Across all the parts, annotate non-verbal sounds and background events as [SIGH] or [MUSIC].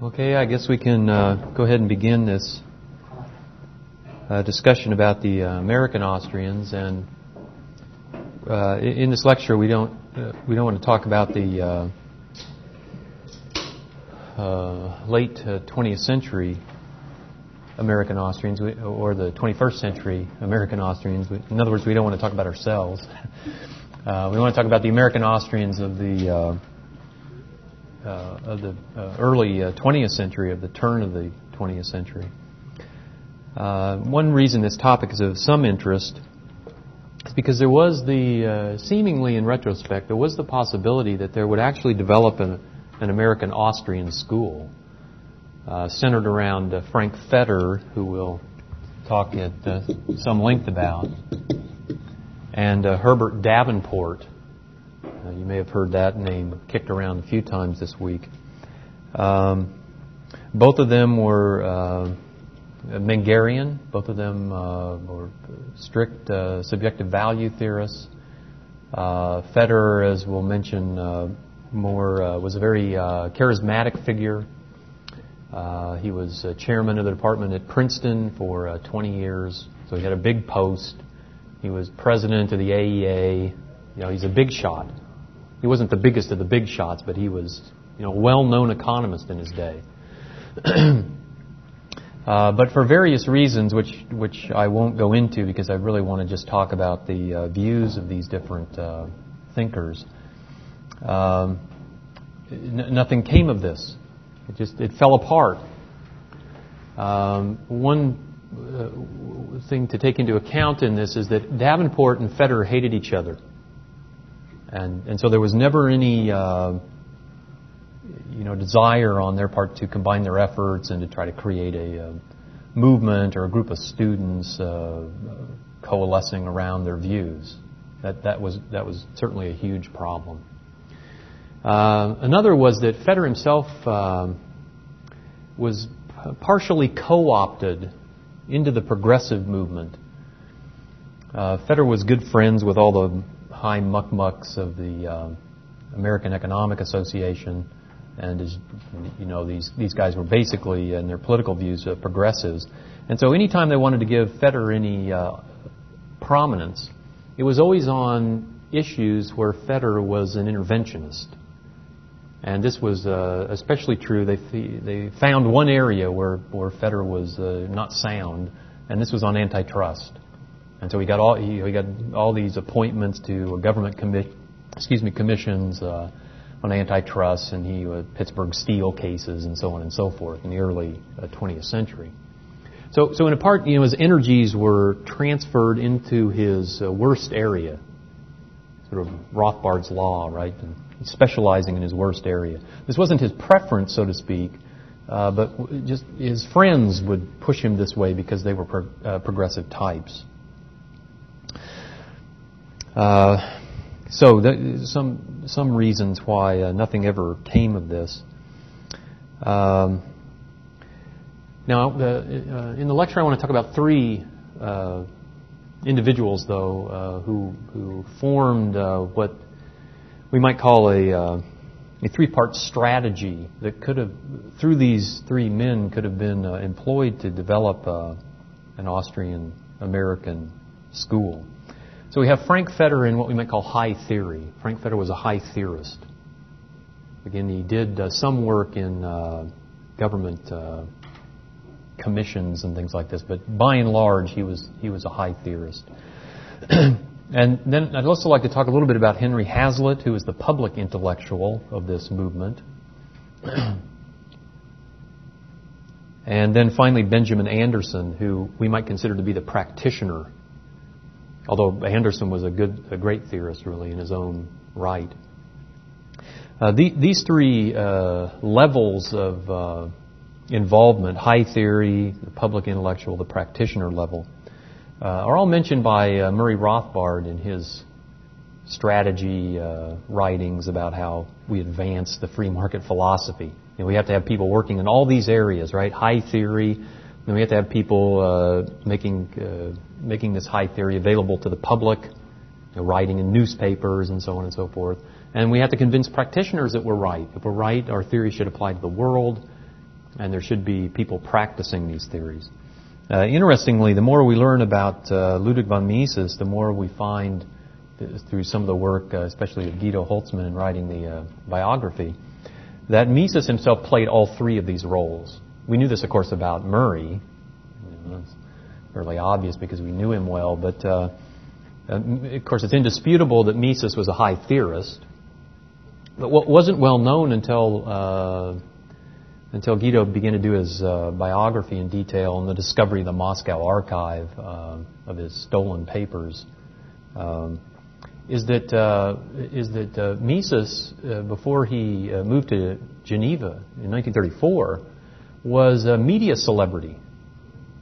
Okay, I guess we can uh, go ahead and begin this uh, discussion about the uh, American Austrians. And uh, in this lecture, we don't uh, we don't want to talk about the uh, late 20th century American Austrians or the 21st century American Austrians. In other words, we don't want to talk about ourselves. [LAUGHS] we want to talk about the American Austrians of the of the uh, early 20th uh, century, of the turn of the 20th century. one reason this topic is of some interest is because there was the, seemingly in retrospect, there was the possibility that there would actually develop an, an American Austrian school uh, centered around uh, Frank Fetter, who we'll talk at uh, some length about, and Herbert Davenport, uh, you may have heard that name kicked around a few times this week. Um, both of them were uh, Mengerian. Both of them uh, were strict uh, subjective value theorists. Uh, Fetter, as we'll mention uh, more, was a very charismatic figure. he was chairman of the department at Princeton for 20 years, so he had a big post. He was president of the AEA. You know, he's a big shot. He wasn't the biggest of the big shots, but he was, you know, well-known economist in his day. [CLEARS THROAT] uh, but for various reasons, which which I won't go into because I really want to just talk about the uh, views of these different uh, thinkers. Um, n- nothing came of this. It just it fell apart. Um, one uh, thing to take into account in this is that Davenport and Fetter hated each other. And, and so there was never any, uh, you know, desire on their part to combine their efforts and to try to create a, a uh, movement or a group of students uh, coalescing around their views. That, that, was, that was certainly a huge problem. Uh, another was that Fetter himself uh, was partially co-opted into the progressive movement. Uh, Fetter was good friends with all the high muckmucks of the uh, American Economic Association, and as you know, these these guys were basically, in their political views, uh, progressives. And so, anytime they wanted to give Fetter any uh, prominence, it was always on issues where Fetter was an interventionist. And this was uh, especially true. They they found one area where where Fetter was uh, not sound, and this was on antitrust. And so he got all he, got all these appointments to government commi- excuse me commissions uh, on antitrust, and he uh, Pittsburgh Steel cases and so on and so forth in the early uh, 20th century. So, so in a part, you know, his energies were transferred into his uh, worst area, sort of Rothbard's law, right? And specializing in his worst area. This wasn't his preference, so to speak, uh, but just his friends would push him this way because they were pro- uh, progressive types. Uh, so some some reasons why uh, nothing ever came of this. Um, now, uh, in the lecture, I want to talk about three uh, individuals, though, uh, who who formed what we might call a a three-part strategy that could have, through these three men, could have been employed to develop an Austrian American school. So we have Frank Fetter in what we might call high theory. Frank Fetter was a high theorist. Again, he did uh, some work in uh, government uh, commissions and things like this, but by and large, he was he was a high theorist. [CLEARS THROAT] and then I'd also like to talk a little bit about Henry Hazlitt, who is the public intellectual of this movement. [CLEARS THROAT] and then finally, Benjamin Anderson, who we might consider to be the practitioner although Anderson was a good, a great theorist, really, in his own right. Uh, the, these three uh, levels of uh, involvement high theory, the public intellectual, the practitioner level uh, are all mentioned by uh, Murray Rothbard in his strategy uh, writings about how we advance the free market philosophy. You know, we have to have people working in all these areas, right? High theory, then we have to have people making making this high theory available to the public, you know, writing in newspapers and so on and so forth. And we have to convince practitioners that we're right. If we're right, our theory should apply to the world. and there should be people practicing these theories. Uh, interestingly, the more we learn about uh, Ludwig von Mises, the more we find through some of the work, uh, especially of Guido Hülsmann in writing the uh, biography, that Mises himself played all three of these roles. We knew this, of course, about Murray. You know, fairly obvious because we knew him well, but uh, of course, it's indisputable that Mises was a high theorist. But what wasn't well known until until Guido began to do his uh, biography in detail and the discovery of the Moscow archive uh, of his stolen papers, um, is that uh, is that uh, Mises, uh, before he uh, moved to Geneva in 1934, was a media celebrity.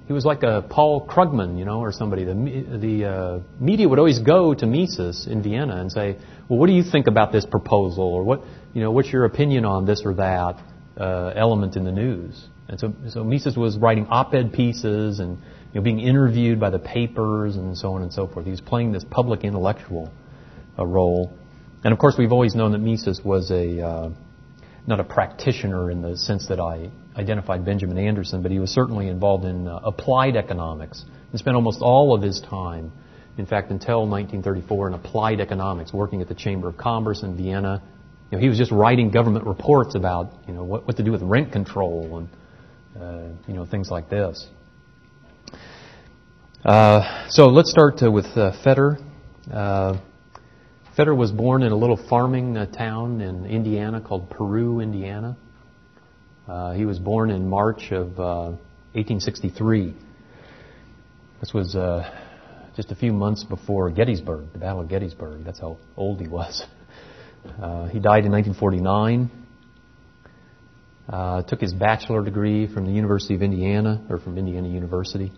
He was like a Paul Krugman, you know, or somebody. The, the media would always go to Mises in Vienna and say, "Well, what do you think about this proposal?" or "What, you know, what's your opinion on this or that?" uh, element in the news. And so, so Mises was writing op-ed pieces and you know, being interviewed by the papers and so on and so forth. He was playing this public intellectual uh, role. And of course, we've always known that Mises was a uh, not a practitioner in the sense that I identified Benjamin Anderson, but he was certainly involved in uh, applied economics and spent almost all of his time, in fact, until 1934, in applied economics, working at the Chamber of Commerce in Vienna you know, he was just writing government reports about, you know, what, what to do with rent control and, uh, you know, things like this. Uh, so let's start uh, with uh, Fetter. Uh, Fetter was born in a little farming town in Indiana called Peru, Indiana. Uh, he was born in March of 1863. This was just a few months before Gettysburg, the Battle of Gettysburg. That's how old he was. [LAUGHS] Uh, he died in 1949. Uh, took his bachelor degree from the University of Indiana, or from Indiana University,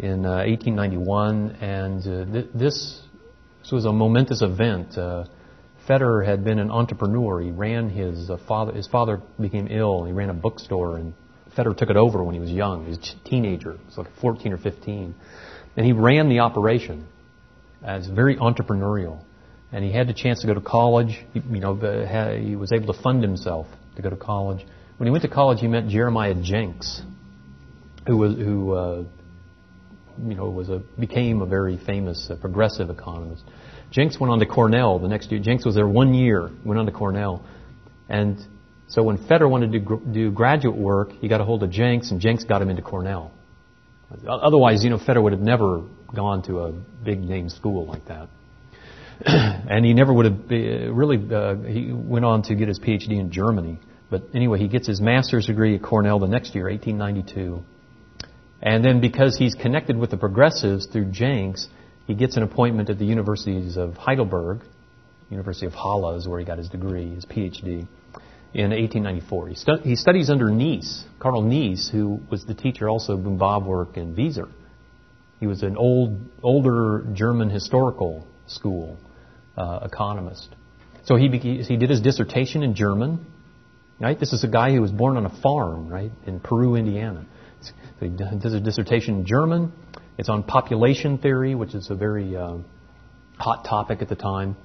in uh, 1891. And uh, th- this, this was a momentous event. Fetter had been an entrepreneur. He ran his uh, father. His father became ill. He ran a bookstore, and Fetter took it over when he was young. He was a teenager. Was like 14 or 15, and he ran the operation as very entrepreneurial and he had the chance to go to college. He, you know, he was able to fund himself to go to college. When he went to college, he met Jeremiah Jenks, who was who uh, you know was a became a very famous uh, progressive economist. Jenks went on to Cornell the next year. Jenks was there one year, went on to Cornell, and so when Fetter wanted to do graduate work, he got a hold of Jenks, and Jenks got him into Cornell. Otherwise, you know, Fetter would have never gone to a big name school like that. [CLEARS THROAT] and he never would have been, really. Uh, he went on to get his PhD in Germany. But anyway, he gets his master's degree at Cornell the next year, 1892. And then because he's connected with the progressives through Jenks, he gets an appointment at the universities of Heidelberg, University of Halle is where he got his degree, his PhD, in 1894. He, stu- he studies under Knies, Karl Knies, who was the teacher also of Böhm-Bawerk and Wieser. He was an old, older German historical school uh, economist. So he, he did his dissertation in German. Right? This is a guy who was born on a farm, right, in Peru, Indiana. So he does a dissertation in German. It's on population theory, which is a very uh, hot topic at the time.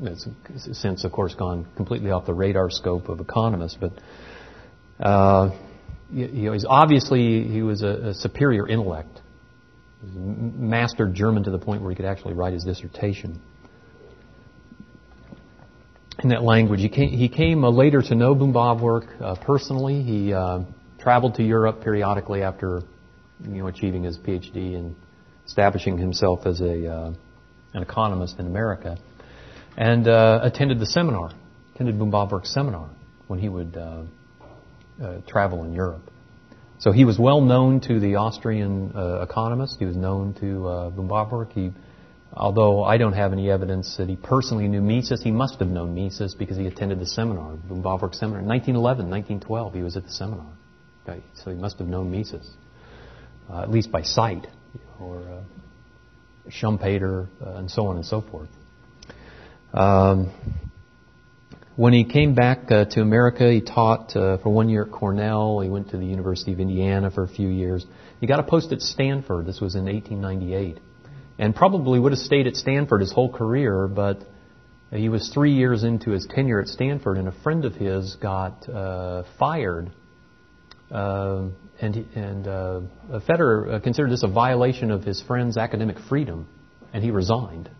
It's since, of course, gone completely off the radar scope of economists. But uh, you know, he's obviously he was a, a superior intellect. He mastered German to the point where he could actually write his dissertation in that language. He came, he came uh, later to know Böhm-Bawerk uh, personally. He uh, traveled to Europe periodically after you know, achieving his PhD and establishing himself as a, uh, an economist in America, and uh, attended the seminar, attended Böhm-Bawerk's seminar when he would uh, travel in Europe. So he was well known to the Austrian economists. He was known to uh, Böhm-Bawerk. He Although I don't have any evidence that he personally knew Mises, he must have known Mises because he attended the seminar, the Böhm-Bawerk seminar. 1911, 1912, he was at the seminar. So he must have known Mises, uh, at least by sight, or uh, Schumpeter, uh, and so on and so forth. Um, when he came back uh, to America, he taught uh, for one year at Cornell. He went to the University of Indiana for a few years. He got a post at Stanford. This was in 1898 and probably would have stayed at Stanford his whole career, but he was three years into his tenure at Stanford, and a friend of his got uh, fired uh, and and uh, Fetter uh, considered this a violation of his friend's academic freedom, and he resigned.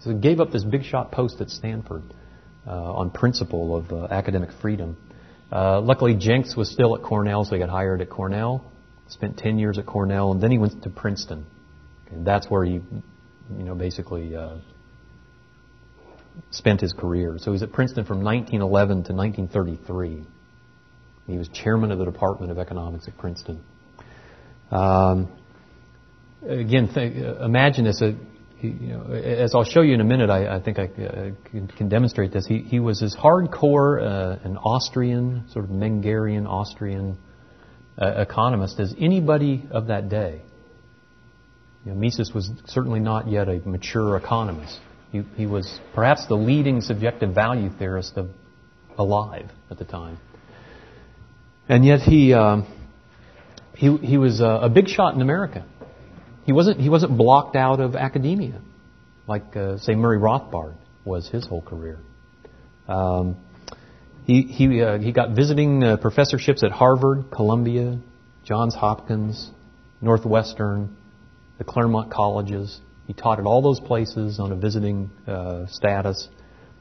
So he gave up this big shot post at Stanford uh, on principle of academic freedom. Luckily, Jenks was still at Cornell, so he got hired at Cornell. Spent 10 years at Cornell, and then he went to Princeton. And that's where he, you know, basically spent his career. So he was at Princeton from 1911 to 1933. He was chairman of the Department of Economics at Princeton. Um, again, th- imagine this. Uh, you know, as I'll show you in a minute, I, I think I uh, can, can, demonstrate this. He, he was as hardcore uh, an Austrian, sort of Mengerian Austrian uh, economist as anybody of that day. You know, Mises was certainly not yet a mature economist. He, he was perhaps the leading subjective value theorist of, alive at the time. And yet he, um, he, he was a, a big shot in America. He wasn't, he wasn't blocked out of academia like, uh, say, Murray Rothbard was his whole career. Um, he, he, uh, he got visiting uh, professorships at Harvard, Columbia, Johns Hopkins, Northwestern, the Claremont colleges. He taught at all those places on a visiting uh, status.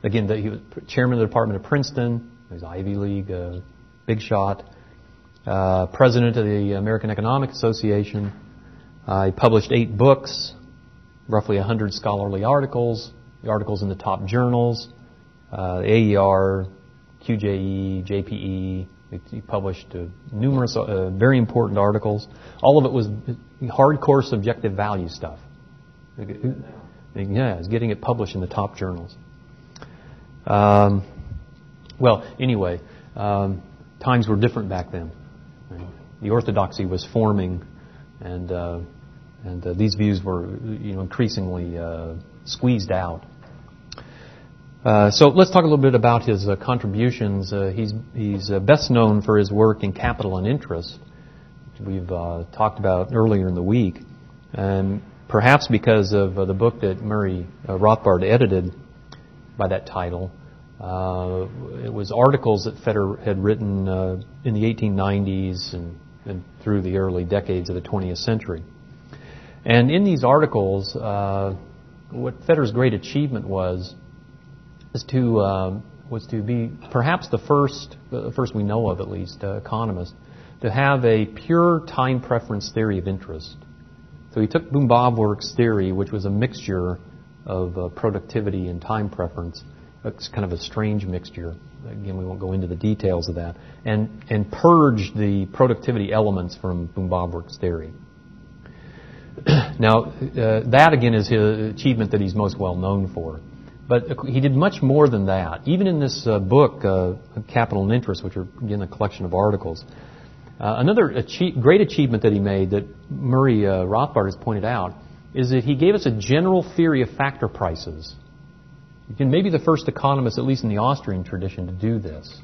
Again, the, he was chairman of the Department of Princeton. He was Ivy League, uh, big shot. Uh, president of the American Economic Association. Uh, he published eight books, roughly 100 scholarly articles, the articles in the top journals, uh, AER, QJE, JPE. He published uh, numerous, uh, very important articles. All of it was hardcore subjective value stuff. Yeah, he's getting it published in the top journals. Um, well, anyway, um, times were different back then. The orthodoxy was forming, and uh, and uh, these views were you know increasingly uh, squeezed out. Uh, so let's talk a little bit about his uh, contributions. Uh, he's he's best known for his work in capital and interest, which we've talked about earlier in the week, and perhaps because of the book that Murray Rothbard edited by that title. Uh, it was articles that Fetter had written uh, in the 1890s and, and, through the early decades of the 20th century. And in these articles, uh, what Fetter's great achievement was is to um, was to be perhaps the first, the first we know of at least, uh, economist to have a pure time preference theory of interest. So he took Böhm-Bawerk's theory, which was a mixture of uh, productivity and time preference. It's kind of a strange mixture. Again, we won't go into the details of that. And, and purged the productivity elements from Böhm-Bawerk's theory. [CLEARS THROAT] now, uh, that again is his achievement that he's most well known for. But he did much more than that. Even in this uh, book, uh, Capital and Interest, which are again a collection of articles, uh, another great achievement that he made that Murray uh, Rothbard has pointed out is that he gave us a general theory of factor prices. Maybe the first economist, at least in the Austrian tradition, to do this.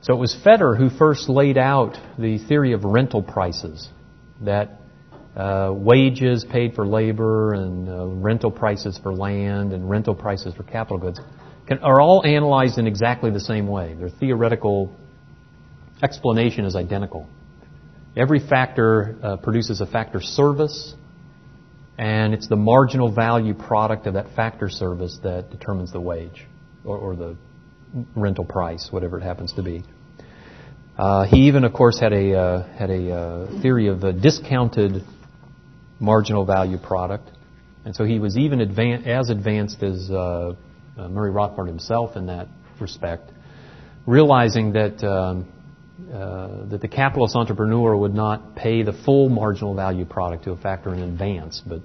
So it was Fetter who first laid out the theory of rental prices that uh, wages paid for labor and uh, rental prices for land and rental prices for capital goods can, are all analyzed in exactly the same way. Their theoretical explanation is identical. Every factor uh, produces a factor service, and it's the marginal value product of that factor service that determines the wage or, or the rental price, whatever it happens to be. Uh, he even, of course, had a uh, had a uh, theory of a discounted marginal value product, and so he was even advan- as advanced as uh, uh, Murray Rothbard himself in that respect, realizing that um, uh, that the capitalist entrepreneur would not pay the full marginal value product to a factor in advance, but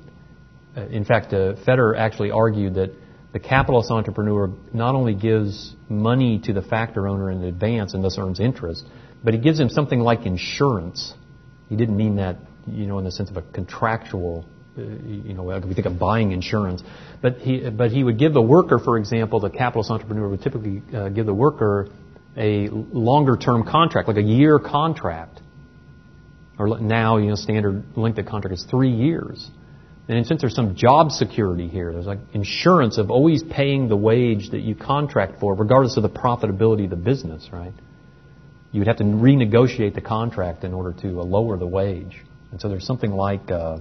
in fact, Fetter actually argued that the capitalist entrepreneur not only gives money to the factor owner in advance and thus earns interest, but he gives him something like insurance. He didn't mean that, you know, in the sense of a contractual, uh, you know, we think of buying insurance. But he, but he would give the worker, for example, the capitalist entrepreneur would typically uh, give the worker a longer term contract, like a year contract. Or now, you know, standard length of contract is three years. And since there's some job security here, there's like insurance of always paying the wage that you contract for, regardless of the profitability of the business, right? you would have to renegotiate the contract in order to uh, lower the wage. And so there's something like uh,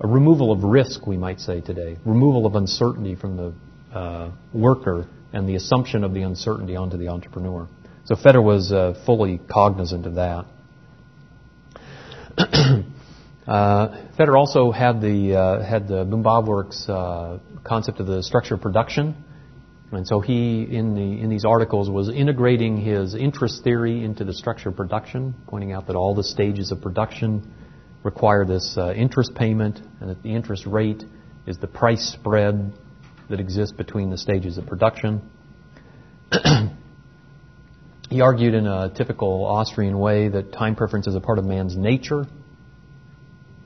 a removal of risk, we might say today, removal of uncertainty from the uh, worker and the assumption of the uncertainty onto the entrepreneur. So Fetter was uh, fully cognizant of that. [CLEARS THROAT] uh, Fetter also had the uh, had the Works uh, concept of the structure of production, and so he in the in these articles was integrating his interest theory into the structure of production, pointing out that all the stages of production require this uh, interest payment, and that the interest rate is the price spread that exists between the stages of production. [CLEARS THROAT] he argued in a typical Austrian way that time preference is a part of man's nature.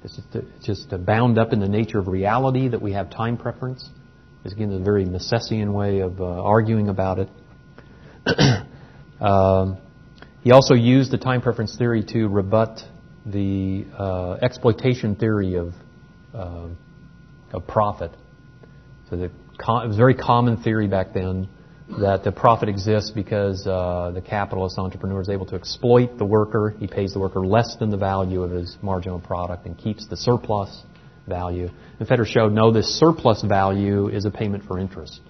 It's just, it's just bound up in the nature of reality that we have time preference. It's again a very Misesian way of uh, arguing about it. [CLEARS THROAT] um, he also used the time preference theory to rebut the uh, exploitation theory of, uh, of profit. So the, it was a very common theory back then that the profit exists because uh, the capitalist entrepreneur is able to exploit the worker. He pays the worker less than the value of his marginal product and keeps the surplus value. And Fetter showed no, this surplus value is a payment for interest.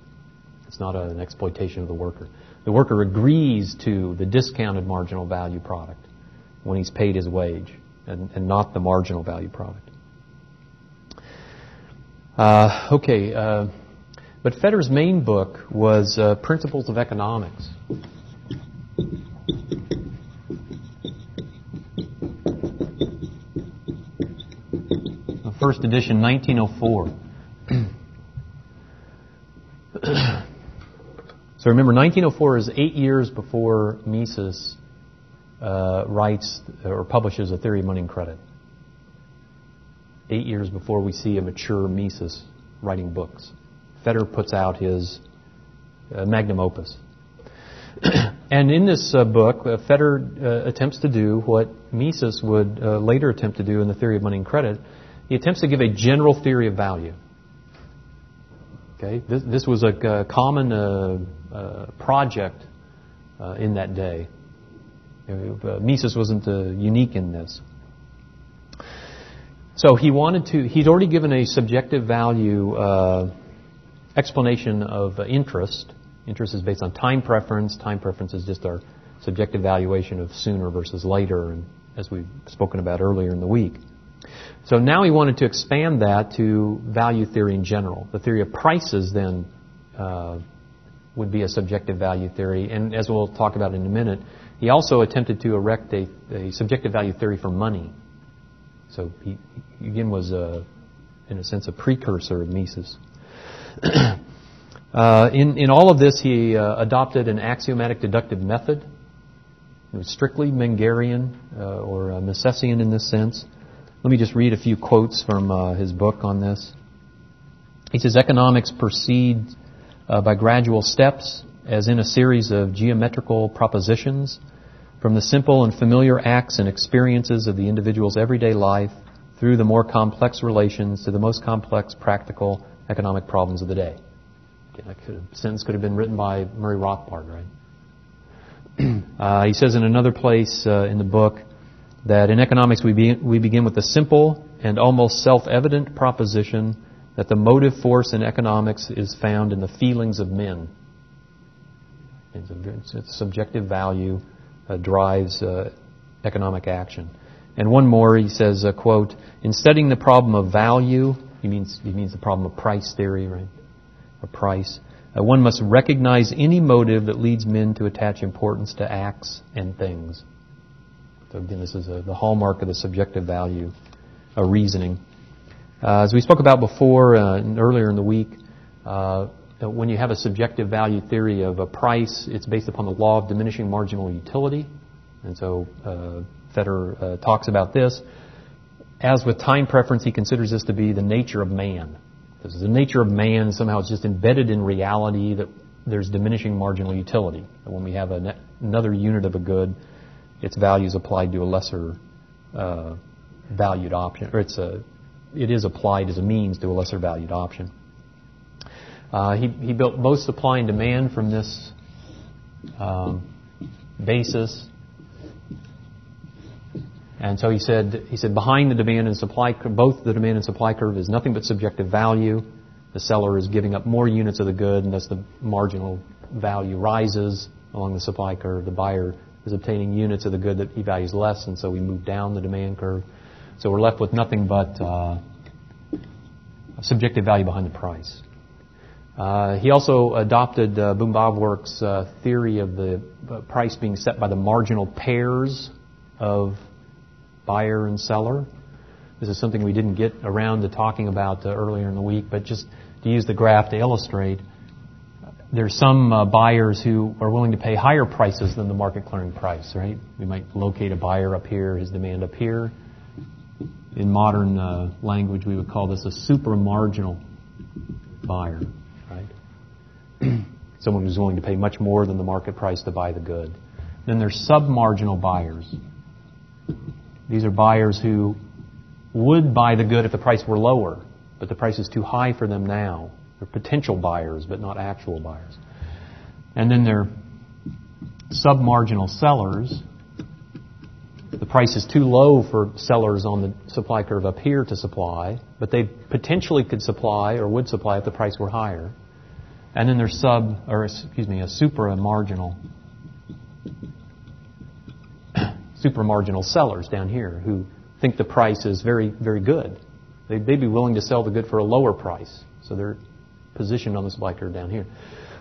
It's not an exploitation of the worker. The worker agrees to the discounted marginal value product when he's paid his wage and, and not the marginal value product. Uh, okay, uh, but Fetter's main book was uh, Principles of Economics. The First edition, 1904. [CLEARS THROAT] so remember, 1904 is eight years before Mises uh, writes or publishes a theory of money and credit. Eight years before we see a mature Mises writing books. Fetter puts out his uh, magnum opus. [CLEARS THROAT] and in this uh, book, uh, Fetter uh, attempts to do what Mises would uh, later attempt to do in the theory of money and credit. He attempts to give a general theory of value. Okay, this, this was a, common project in that day. Uh, Mises wasn't uh, unique in this. So he wanted to, he'd already given a subjective value uh, explanation of interest. Interest is based on time preference. Time preference is just our subjective valuation of sooner versus later, and as we've spoken about earlier in the week. So now he wanted to expand that to value theory in general. The theory of prices then uh, would be a subjective value theory, and as we'll talk about in a minute, he also attempted to erect a, a subjective value theory for money. So he, again was, a, in a sense, a precursor of Mises. [CLEARS THROAT] uh, in, in all of this, he uh, adopted an axiomatic deductive method. It was strictly Mengerian uh, or uh, Misesian in this sense. Let me just read a few quotes from uh, his book on this. He says, Economics proceeds uh, by gradual steps, as in a series of geometrical propositions from the simple and familiar acts and experiences of the individual's everyday life through the more complex relations to the most complex practical economic problems of the day. Okay, that could have, sentence could have been written by Murray Rothbard, right? [CLEARS THROAT] uh, he says in another place uh, in the book that in economics we, be, we begin with the simple and almost self-evident proposition that the motive force in economics is found in the feelings of men. It's a, it's subjective value uh, drives uh, economic action. And one more, he says, uh, quote, in studying the problem of value, he means, he means the problem of price theory, right? Or price. Uh, one must recognize any motive that leads men to attach importance to acts and things. So again, this is a, the hallmark of the subjective value uh, reasoning. Uh, as we spoke about before, earlier in the week, when you have a subjective value theory of a price, it's based upon the law of diminishing marginal utility. And so uh, Fetter uh, talks about this. As with time preference, he considers this to be the nature of man. This is the nature of man. Somehow it's just embedded in reality that there's diminishing marginal utility. And when we have ne- another unit of a good, its value is applied to a lesser uh, valued option, or it's a, it is applied as a means to a lesser valued option. Uh, he, he built both supply and demand from this um, basis. And so he said, he said behind the demand and supply, both the demand and supply curve is nothing but subjective value. The seller is giving up more units of the good, and thus the marginal value rises along the supply curve. The buyer is obtaining units of the good that he values less, and so we move down the demand curve. So we're left with nothing but uh, subjective value behind the price. Uh, he also adopted uh, Böhm-Bawerk's uh, theory of the uh, price being set by the marginal pairs of buyer and seller. This is something we didn't get around to talking about uh, earlier in the week, but just to use the graph to illustrate, there's some uh, buyers who are willing to pay higher prices than the market clearing price, right? We might locate a buyer up here, his demand up here. In modern uh, language, we would call this a super marginal buyer, right? [CLEARS THROAT] Someone who's willing to pay much more than the market price to buy the good. Then there's sub marginal buyers. These are buyers who would buy the good if the price were lower, but the price is too high for them now. They're potential buyers, but not actual buyers. And then they're submarginal sellers. The price is too low for sellers on the supply curve up here to supply, but they potentially could supply or would supply if the price were higher. And then there's sub, or excuse me, a supra-marginal, supra-marginal sellers down here who think the price is very, very good. They'd, they'd be willing to sell the good for a lower price. So they're positioned on the supply curve down here.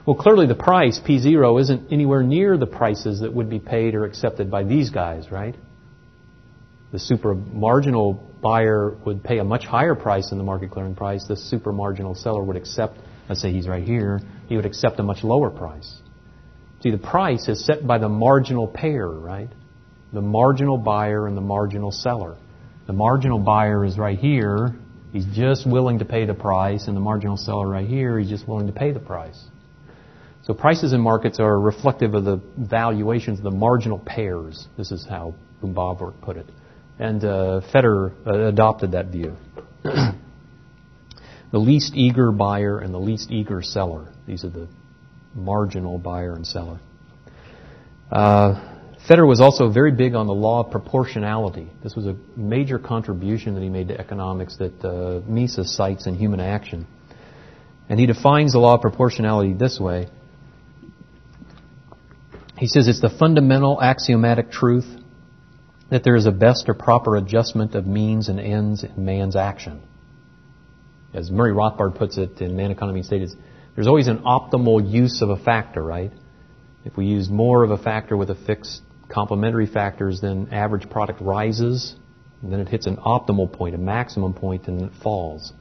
Well, clearly the price, P0, isn't anywhere near the prices that would be paid or accepted by these guys, right? The super marginal buyer would pay a much higher price than the market clearing price. The super marginal seller would accept, let's say he's right here, he would accept a much lower price. See, the price is set by the marginal payer, right? The marginal buyer and the marginal seller. The marginal buyer is right here, He's just willing to pay the price, and the marginal seller right here, he's just willing to pay the price. So prices in markets are reflective of the valuations of the marginal pairs. This is how Böhm-Bawerk put it. And uh, Fetter uh, adopted that view. [CLEARS THROAT] the least eager buyer and the least eager seller. These are the marginal buyer and seller. Uh, Fetter was also very big on the law of proportionality. This was a major contribution that he made to economics that uh, Mises cites in Human Action. And he defines the law of proportionality this way. He says it's the fundamental axiomatic truth that there is a best or proper adjustment of means and ends in man's action. As Murray Rothbard puts it in Man, Economy, and State, there's always an optimal use of a factor, right? If we use more of a factor with a fixed complementary factors, then average product rises, then it hits an optimal point, a maximum point, and then it falls.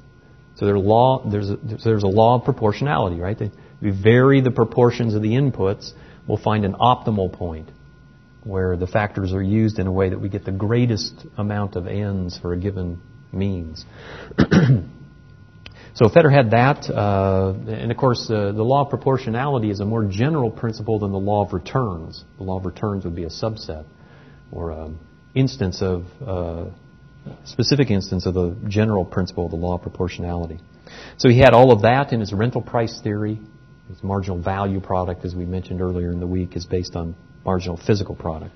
So there's a law, there's a, there's a law of proportionality, right? We vary the proportions of the inputs, we'll find an optimal point where the factors are used in a way that we get the greatest amount of ends for a given means. [CLEARS THROAT] So Fetter had that, uh, and of course, uh, the law of proportionality is a more general principle than the law of returns. The law of returns would be a subset or an instance of uh, specific instance of the general principle of the law of proportionality. So he had all of that in his rental price theory. His marginal value product, as we mentioned earlier in the week, is based on marginal physical product.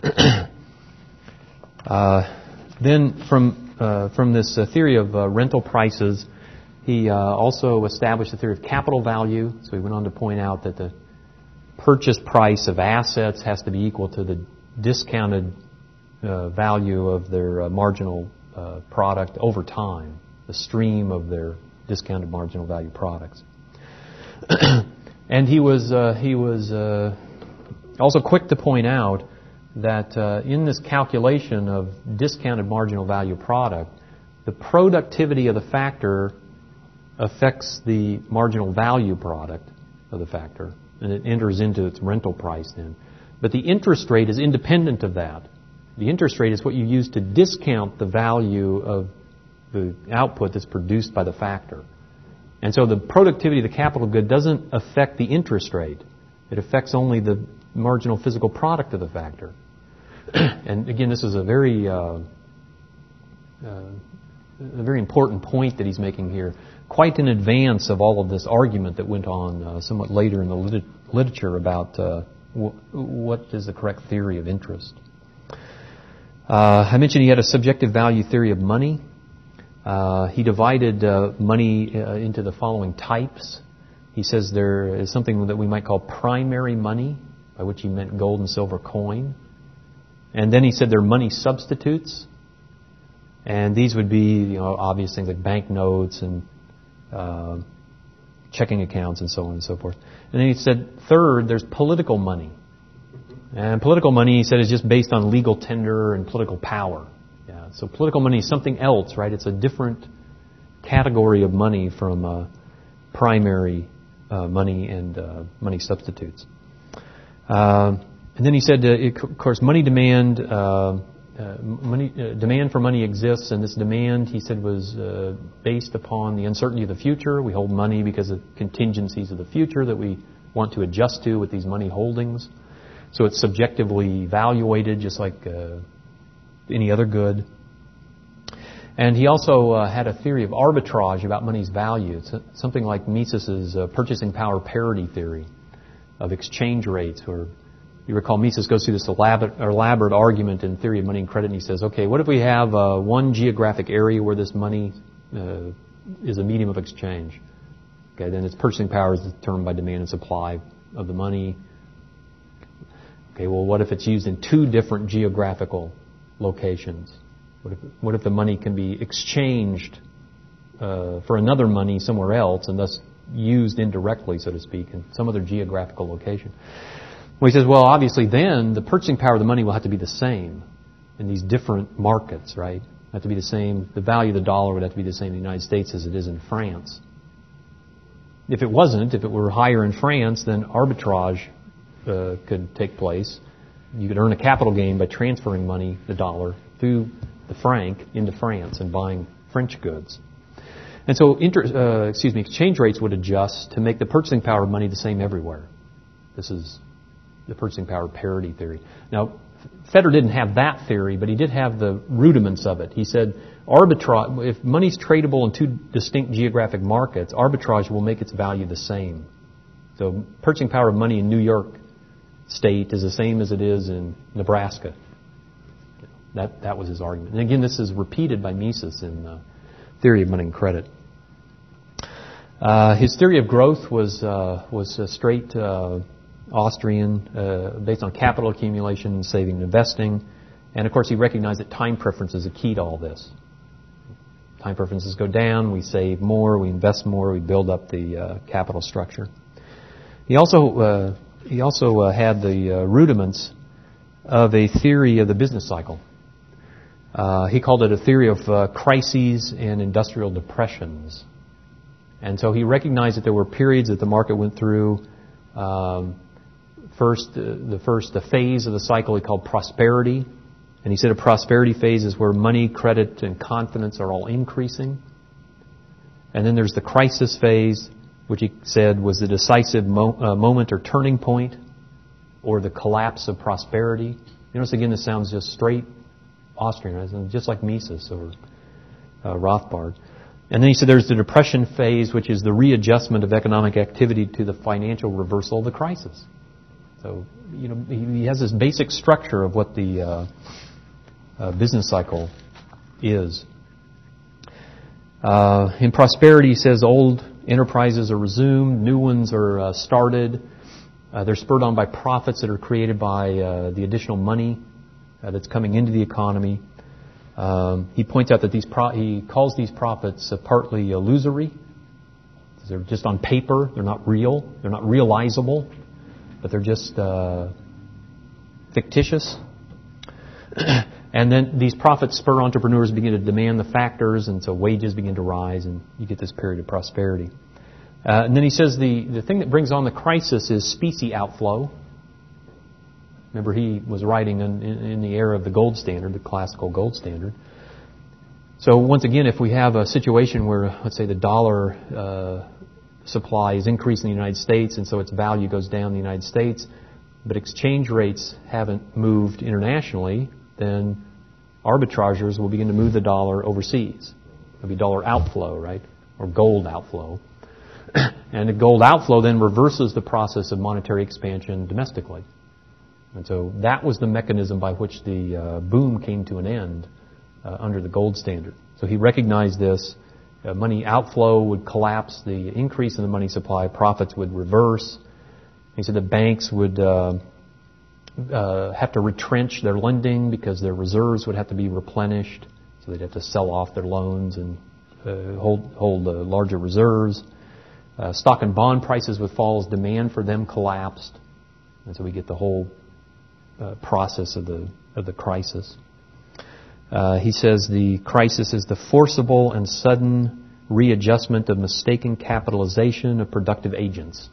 [CLEARS THROAT] uh, then from from this uh, theory of uh, rental prices, he uh, also established the theory of capital value. So he went on to point out that the purchase price of assets has to be equal to the discounted uh, value of their uh, marginal uh, product over time, the stream of their discounted marginal value products. [CLEARS THROAT] and he was uh, he was uh, also quick to point out that uh, in this calculation of discounted marginal value product, the productivity of the factor affects the marginal value product of the factor, and it enters into its rental price then. But the interest rate is independent of that. The interest rate is what you use to discount the value of the output that's produced by the factor. And so the productivity of the capital good doesn't affect the interest rate. It affects only the marginal physical product of the factor. [CLEARS THROAT] and again, this is a very, uh, uh, a very important point that he's making here quite in advance of all of this argument that went on uh, somewhat later in the lit- literature about uh, what is the correct theory of interest. Uh, I mentioned he had a subjective value theory of money. Uh, he divided money into the following types. He says there is something that we might call primary money, by which he meant gold and silver coin. And then he said there are money substitutes. And these would be, you know, obvious things like banknotes and uh, checking accounts and so on and so forth. And then he said, third, there's political money. And political money, he said, is just based on legal tender and political power. Yeah, so political money is something else, right? It's a different category of money from uh, primary uh, money and uh, money substitutes. Uh, and then he said, uh, of course, money demand, uh, money demand for money exists, and this demand, he said, was based upon the uncertainty of the future. We hold money because of contingencies of the future that we want to adjust to with these money holdings. So it's subjectively evaluated just like uh, any other good. And he also uh, had a theory of arbitrage about money's value. It's something like Mises's uh, purchasing power parity theory of exchange rates, where you recall Mises goes through this elaborate, elaborate argument in theory of money and credit, and he says, okay, what if we have uh, one geographic area where this money uh, is a medium of exchange? Okay, then its purchasing power is determined by demand and supply of the money Okay, well, what if it's used in two different geographical locations? What if, what if the money can be exchanged uh, for another money somewhere else and thus used indirectly, so to speak, in some other geographical location? Well, he says, well, obviously then the purchasing power of the money will have to be the same in these different markets, right? Have to be the same. The value of the dollar would have to be the same in the United States as it is in France. If it wasn't, if it were higher in France, then arbitrage uh, could take place. You could earn a capital gain by transferring money, the dollar, through the franc into France and buying French goods. And so, inter, uh, excuse me, exchange rates would adjust to make the purchasing power of money the same everywhere. This is the purchasing power parity theory. Now, Fetter didn't have that theory, but he did have the rudiments of it. He said, arbitrage, if money's tradable in two distinct geographic markets, arbitrage will make its value the same. So, purchasing power of money in New York state is the same as it is in Nebraska. That, that was his argument. And again, this is repeated by Mises in the Theory of Money and Credit. Uh, his theory of growth was, uh, was straight uh, Austrian, uh, based on capital accumulation, saving, and investing. And of course, he recognized that time preference is a key to all this. Time preferences go down, we save more, we invest more, we build up the uh, capital structure. He also uh, he also uh, had the uh, rudiments of a theory of the business cycle. Uh, he called it a theory of crises and industrial depressions. And so he recognized that there were periods that the market went through. Um, first, uh, the first the phase of the cycle he called prosperity. And he said a prosperity phase is where money, credit, and confidence are all increasing. And then there's the crisis phase, which he said was the decisive mo- uh, moment or turning point or the collapse of prosperity. You notice again, this sounds just straight Austrian, just like Mises or uh, Rothbard. And then he said there's the depression phase, which is the readjustment of economic activity to the financial reversal of the crisis. So, you know, he, has this basic structure of what the uh, uh, business cycle is. Uh, in prosperity, he says old Enterprises are resumed, new ones are uh, started. Uh, they're spurred on by profits that are created by uh, the additional money that's coming into the economy. Um, he points out that these pro- he calls these profits partly illusory. They're just on paper. They're not real. They're not realizable, but they're just uh, fictitious. [CLEARS THROAT] And then these profits spur entrepreneurs begin to demand the factors, and so wages begin to rise, and you get this period of prosperity. Uh, and then he says the, the thing that brings on the crisis is specie outflow. Remember, he was writing in, in, the era of the gold standard, the classical gold standard. So once again, if we have a situation where, let's say, the dollar uh, supply is increasing in the United States, and so its value goes down in the United States, but exchange rates haven't moved internationally, then arbitragers will begin to move the dollar overseas. There'll be dollar outflow, right? Or gold outflow. [CLEARS THROAT] and the gold outflow then reverses the process of monetary expansion domestically. And so that was the mechanism by which the uh, boom came to an end uh, under the gold standard. So he recognized this. Uh, money outflow would collapse, the increase in the money supply, profits would reverse. He said the banks would uh, uh, have to retrench their lending because their reserves would have to be replenished. So they'd have to sell off their loans and uh, hold, hold larger reserves. Uh, stock and bond prices would fall as demand for them collapsed. And so we get the whole uh, process of the, of the crisis. Uh, he says the crisis is the forcible and sudden readjustment of mistaken capitalization of productive agents.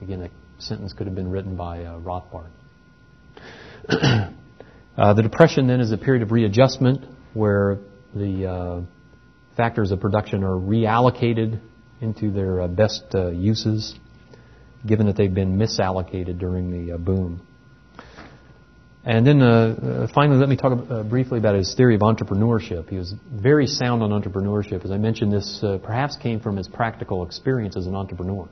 Again, a sentence could have been written by uh, Rothbard. [CLEARS THROAT] uh, the Depression then is a period of readjustment where the uh, factors of production are reallocated into their uh, best uh, uses, given that they've been misallocated during the boom. And then uh, finally, let me talk briefly about his theory of entrepreneurship. He was very sound on entrepreneurship. As I mentioned, this perhaps came from his practical experience as an entrepreneur.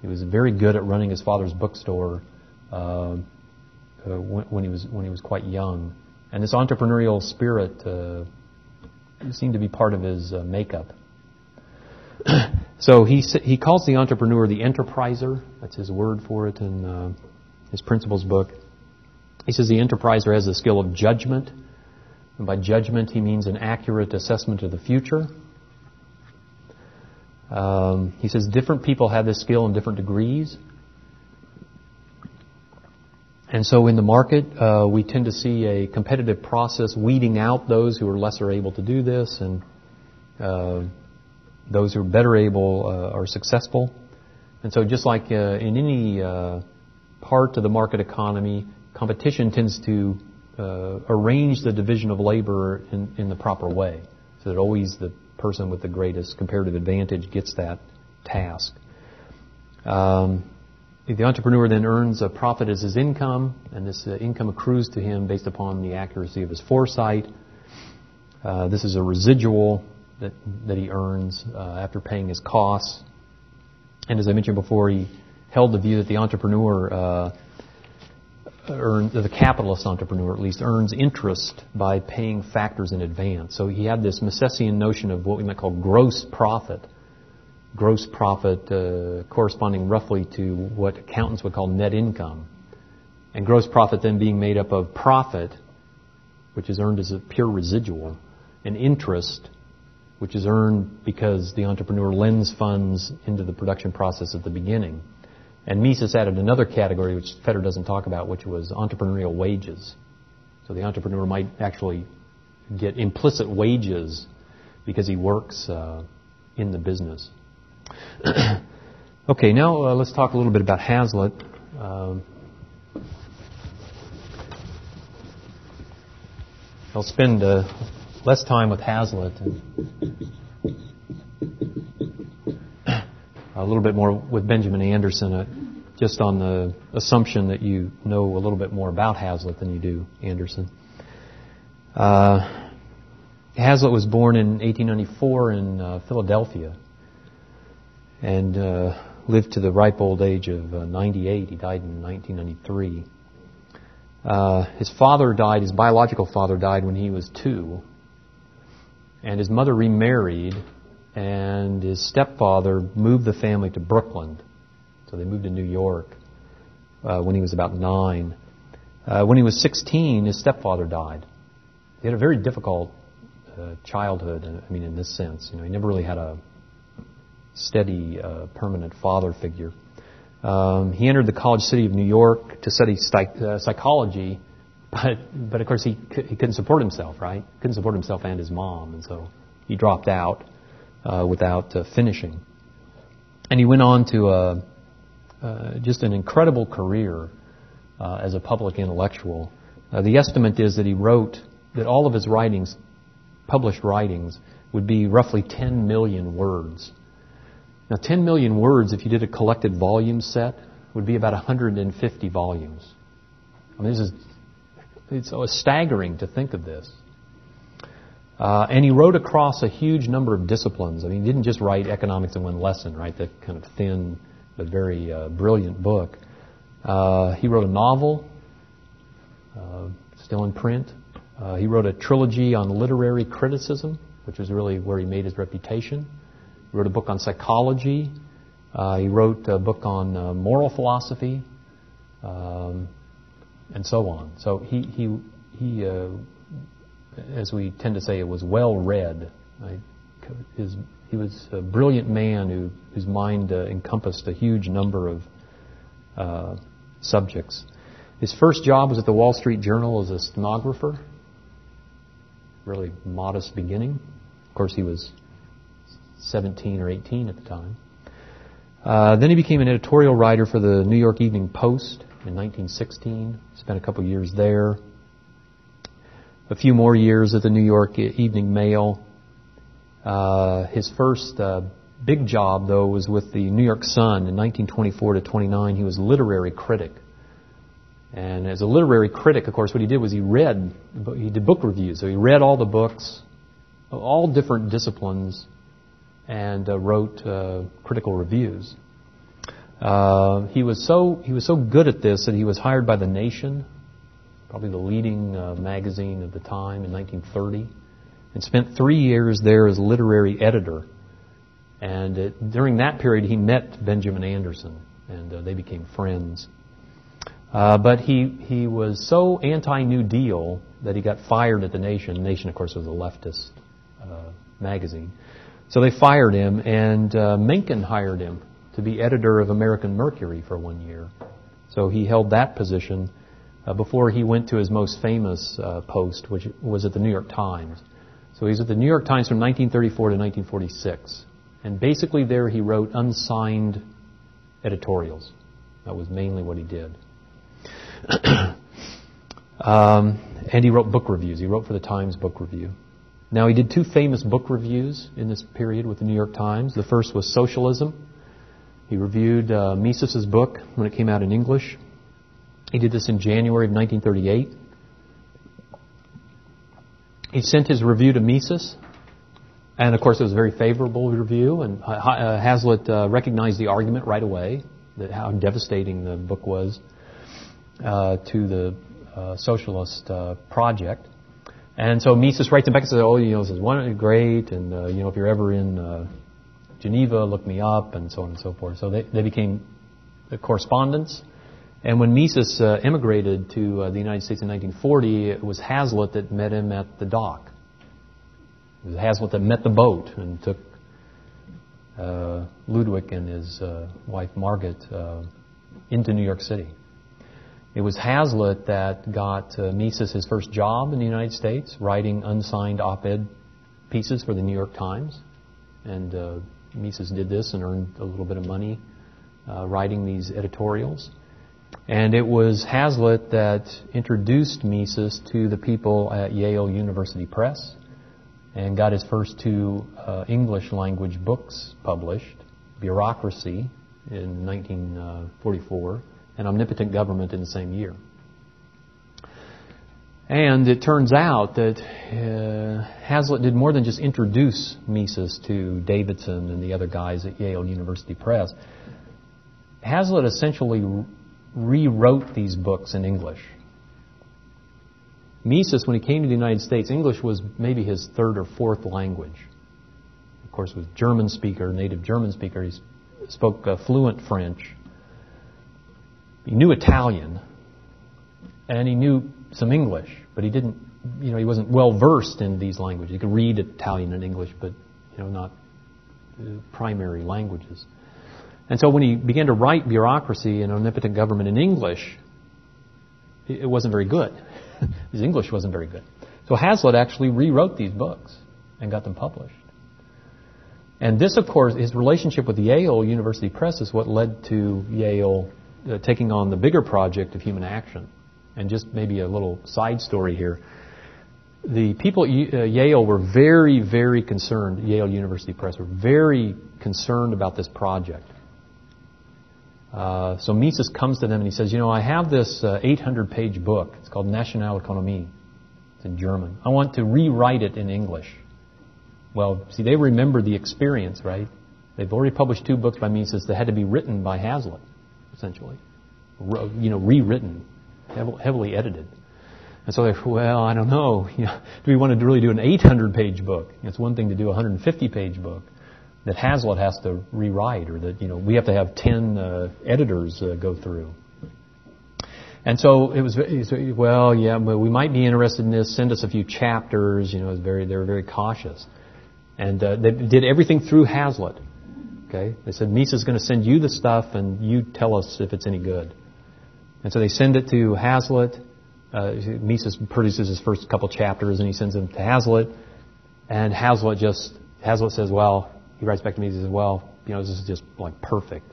He was very good at running his father's bookstore uh, uh, when, when, he was when he was quite young, and this entrepreneurial spirit uh, seemed to be part of his uh, makeup. [CLEARS THROAT] so he he calls the entrepreneur the enterpriser. That's his word for it in uh, his principles book. He says the enterpriser has the skill of judgment, and by judgment he means an accurate assessment of the future. Um, he says different people have this skill in different degrees. And so in the market, uh, we tend to see a competitive process weeding out those who are lesser able to do this, and uh, those who are better able uh, are successful. And so, just like uh, in any uh, part of the market economy, competition tends to uh, arrange the division of labor in, in the proper way, so that always the person with the greatest comparative advantage gets that task. Um, the entrepreneur then earns a profit as his income, and this uh, income accrues to him based upon the accuracy of his foresight. Uh, this is a residual that, that he earns uh, after paying his costs. And as I mentioned before, he held the view that the entrepreneur, uh, earn, the capitalist entrepreneur at least, earns interest by paying factors in advance. So he had this Misesian notion of what we might call gross profit gross profit uh, corresponding roughly to what accountants would call net income. And gross profit then being made up of profit, which is earned as a pure residual, and interest, which is earned because the entrepreneur lends funds into the production process at the beginning. And Mises added another category, which Fetter doesn't talk about, which was entrepreneurial wages. So the entrepreneur might actually get implicit wages because he works uh, in the business. [CLEARS THROAT] okay, now uh, let's talk a little bit about Hazlitt. Um, I'll spend uh, less time with Hazlitt and a little bit more with Benjamin Anderson, uh, just on the assumption that you know a little bit more about Hazlitt than you do Anderson. Uh, Hazlitt was born in 1894 in uh, Philadelphia and uh, lived to the ripe old age of uh, 98. He died in 1993. Uh, his father died, his biological father died when he was two, and his mother remarried, and his stepfather moved the family to Brooklyn. So they moved to New York uh, when he was about nine. Uh, when he was 16, his stepfather died. He had a very difficult uh, childhood. I mean, in this sense, you know, he never really had a steady, uh, permanent father figure. Um, he entered the College City of New York to study psych- uh, psychology, [LAUGHS] but but of course he c- he couldn't support himself, right? Couldn't support himself and his mom, and so he dropped out uh, without uh, finishing. And he went on to uh, uh, just an incredible career as a public intellectual. the estimate is that he wrote that all of his writings, published writings, would be roughly 10 million words. Now, 10 million words, if you did a collected volume set, would be about 150 volumes. I mean, this is it's staggering to think of this. Uh, and he wrote across a huge number of disciplines. I mean, he didn't just write economics in one lesson, right? That kind of thin but very uh, brilliant book. Uh, he wrote a novel, uh, still in print. Uh, he wrote a trilogy on literary criticism, which was really where he made his reputation. He wrote a book on psychology. Uh, he wrote a book on moral philosophy, um, and so on. So he he he, as we tend to say, it was well read. Right? His, he was a brilliant man who, whose mind uh, encompassed a huge number of uh, subjects. His first job was at the Wall Street Journal as a stenographer. Really modest beginning. Of course, he was 17 or 18 at the time. Uh, then he became an editorial writer for the New York Evening Post in 1916. Spent a couple years there. A few more years at the New York Evening Mail. Uh, his first uh, big job, though, was with the New York Sun in 1924 to 29. He was literary critic. And as a literary critic, of course, what he did was he read, he did book reviews. So he read all the books, all different disciplines, and uh, wrote uh, critical reviews. Uh, he was so he was so good at this that he was hired by the Nation, probably the leading uh, magazine of the time in 1930, and spent three years there as literary editor. And it, during that period, he met Benjamin Anderson, and uh, they became friends. Uh, but he, he was so anti New Deal that he got fired at the Nation. Nation, of course, was a leftist uh, magazine. So they fired him, and uh, Mencken hired him to be editor of American Mercury for one year. So he held that position uh, before he went to his most famous uh, post, which was at the New York Times. So he's at the New York Times from 1934 to 1946. And basically, there he wrote unsigned editorials. That was mainly what he did. [CLEARS THROAT] um, and he wrote book reviews. He wrote for the Times Book Review. Now, he did two famous book reviews in this period with the New York Times. The first was Socialism. He reviewed uh, Mises's book when it came out in English. He did this in January of 1938. He sent his review to Mises, and of course it was a very favorable review, and uh, Hazlitt uh, recognized the argument right away, that how devastating the book was uh, to the socialist project. And so Mises writes him back and says, "Oh, you know, this is one great, and uh, you know, if you're ever in uh, Geneva, look me up, and so on and so forth." So they, they became correspondents. And when Mises uh, immigrated to uh, the United States in 1940, it was Hazlitt that met him at the dock. It was Hazlitt that met the boat and took uh, Ludwig and his wife Margaret into New York City. It was Hazlitt that got uh, Mises his first job in the United States, writing unsigned op-ed pieces for the New York Times. And uh, Mises did this and earned a little bit of money uh, writing these editorials. And it was Hazlitt that introduced Mises to the people at Yale University Press and got his first two uh, English language books published, Bureaucracy in 1944 and omnipotent government in the same year. And it turns out that uh, Hazlitt did more than just introduce Mises to Davidson and the other guys at Yale University Press. Hazlitt essentially rewrote these books in English. Mises, when he came to the United States, English was maybe his third or fourth language. Of course, was German speaker, native German speaker. He spoke uh, fluent French. He knew Italian, and he knew some English, but he didn't, you know, he wasn't well versed in these languages. He could read Italian and English, but, you know, not primary languages. And so when he began to write bureaucracy and omnipotent government in English, it wasn't very good. [LAUGHS] His English wasn't very good. So Hazlitt actually rewrote these books and got them published. And this, of course, his relationship with Yale University Press is what led to Yale uh, taking on the bigger project of human action. And just maybe a little side story here. The people at uh, Yale were very, very concerned, Yale University Press were very concerned about this project. Uh, so Mises comes to them and he says, You know, I have this 800 uh, page book. It's called Nationalökonomie. It's in German. I want to rewrite it in English. Well, see, they remember the experience, right? They've already published two books by Mises that had to be written by Hazlitt essentially. You know, rewritten, heavily edited. And so they're, well, I don't know [LAUGHS] do we want to really do an 800 page book? It's one thing to do a 150 page book that Hazlitt has to rewrite or that, you know, we have to have 10 uh, editors uh, go through. And so it was, well, yeah, but we might be interested in this. Send us a few chapters. You know, very, they were very cautious. And uh, they did everything through Hazlitt. Okay? They said, Mises is going to send you the stuff and you tell us if it's any good. And so they send it to Hazlitt. Uh, Mises produces his first couple chapters and he sends them to Hazlitt. And Hazlitt just, Hazlitt says, well, he writes back to me and says, well, you know, this is just like perfect.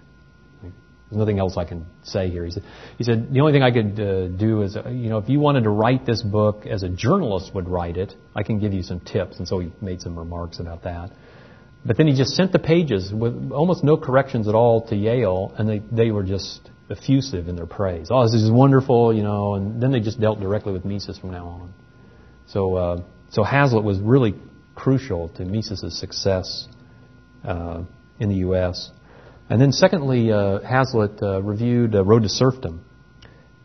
There's nothing else I can say here. He said, he said the only thing I could uh, do is, uh, you know, if you wanted to write this book as a journalist would write it, I can give you some tips. And so he made some remarks about that. But then he just sent the pages with almost no corrections at all to Yale, and they, they were just effusive in their praise. Oh, this is wonderful, you know, and then they just dealt directly with Mises from now on. So, uh, so Hazlitt was really crucial to Mises' success in the U.S. And then secondly, uh, Hazlitt uh, reviewed uh, Road to Serfdom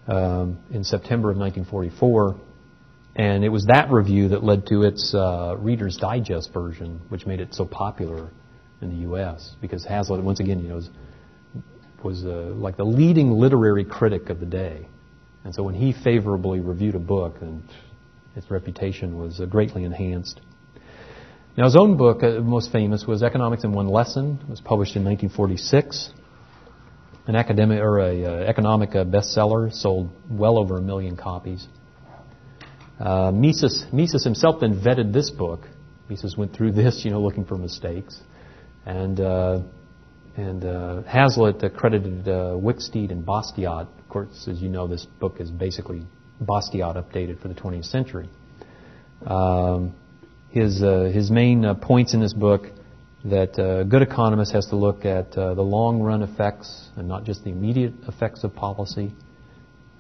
um, in September of 1944. And it was that review that led to its uh, Reader's Digest version, which made it so popular in the U.S. Because Hazlitt, once again, you know, was, was uh, like the leading literary critic of the day. And so when he favorably reviewed a book, and its reputation was uh, greatly enhanced. Now, his own book, uh, most famous, was Economics in One Lesson. It was published in 1946. An academic or a uh, economic uh, bestseller, sold well over a million copies. Uh, Mises, Mises himself then vetted this book. Mises went through [LAUGHS] this, you know, looking for mistakes, and uh, and uh, Hazlitt credited Wicksteed and Bastiat. Of course, as you know, this book is basically Bastiat updated for the 20th century. Um, his, uh, his main uh, points in this book that a uh, good economist has to look at uh, the long run effects and not just the immediate effects of policy,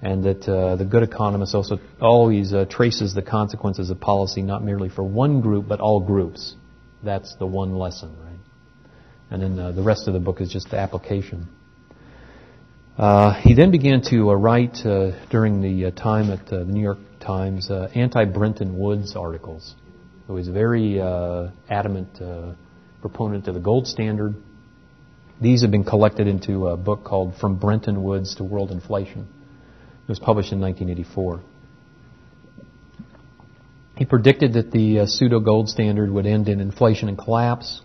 and that uh, the good economist also always uh, traces the consequences of policy not merely for one group but all groups. That's the one lesson, right? And then the rest of the book is just the application. he then began to write during the time at the New York Times anti Bretton Woods articles who is a very uh, adamant uh, proponent of the gold standard. These have been collected into a book called From Bretton Woods to World Inflation. It was published in 1984. He predicted that the uh, pseudo gold standard would end in inflation and collapse,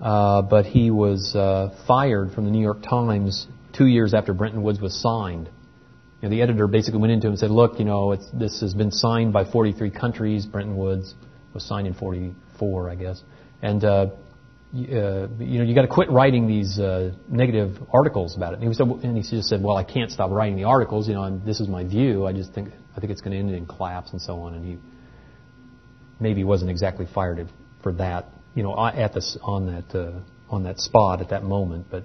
uh, but he was uh, fired from the New York Times two years after Bretton Woods was signed know, the editor basically went into him and said, look, you know, this has been signed by 43 countries. Bretton Woods was signed in 44, I guess. And, uh, you, uh, you know, you got to quit writing these uh, negative articles about it. And he, said, and he just said, well, I can't stop writing the articles. You know, this is my view. I just think I think it's going to end in collapse and so on. And he maybe wasn't exactly fired for that. You know, at this on that uh, on that spot at that moment, but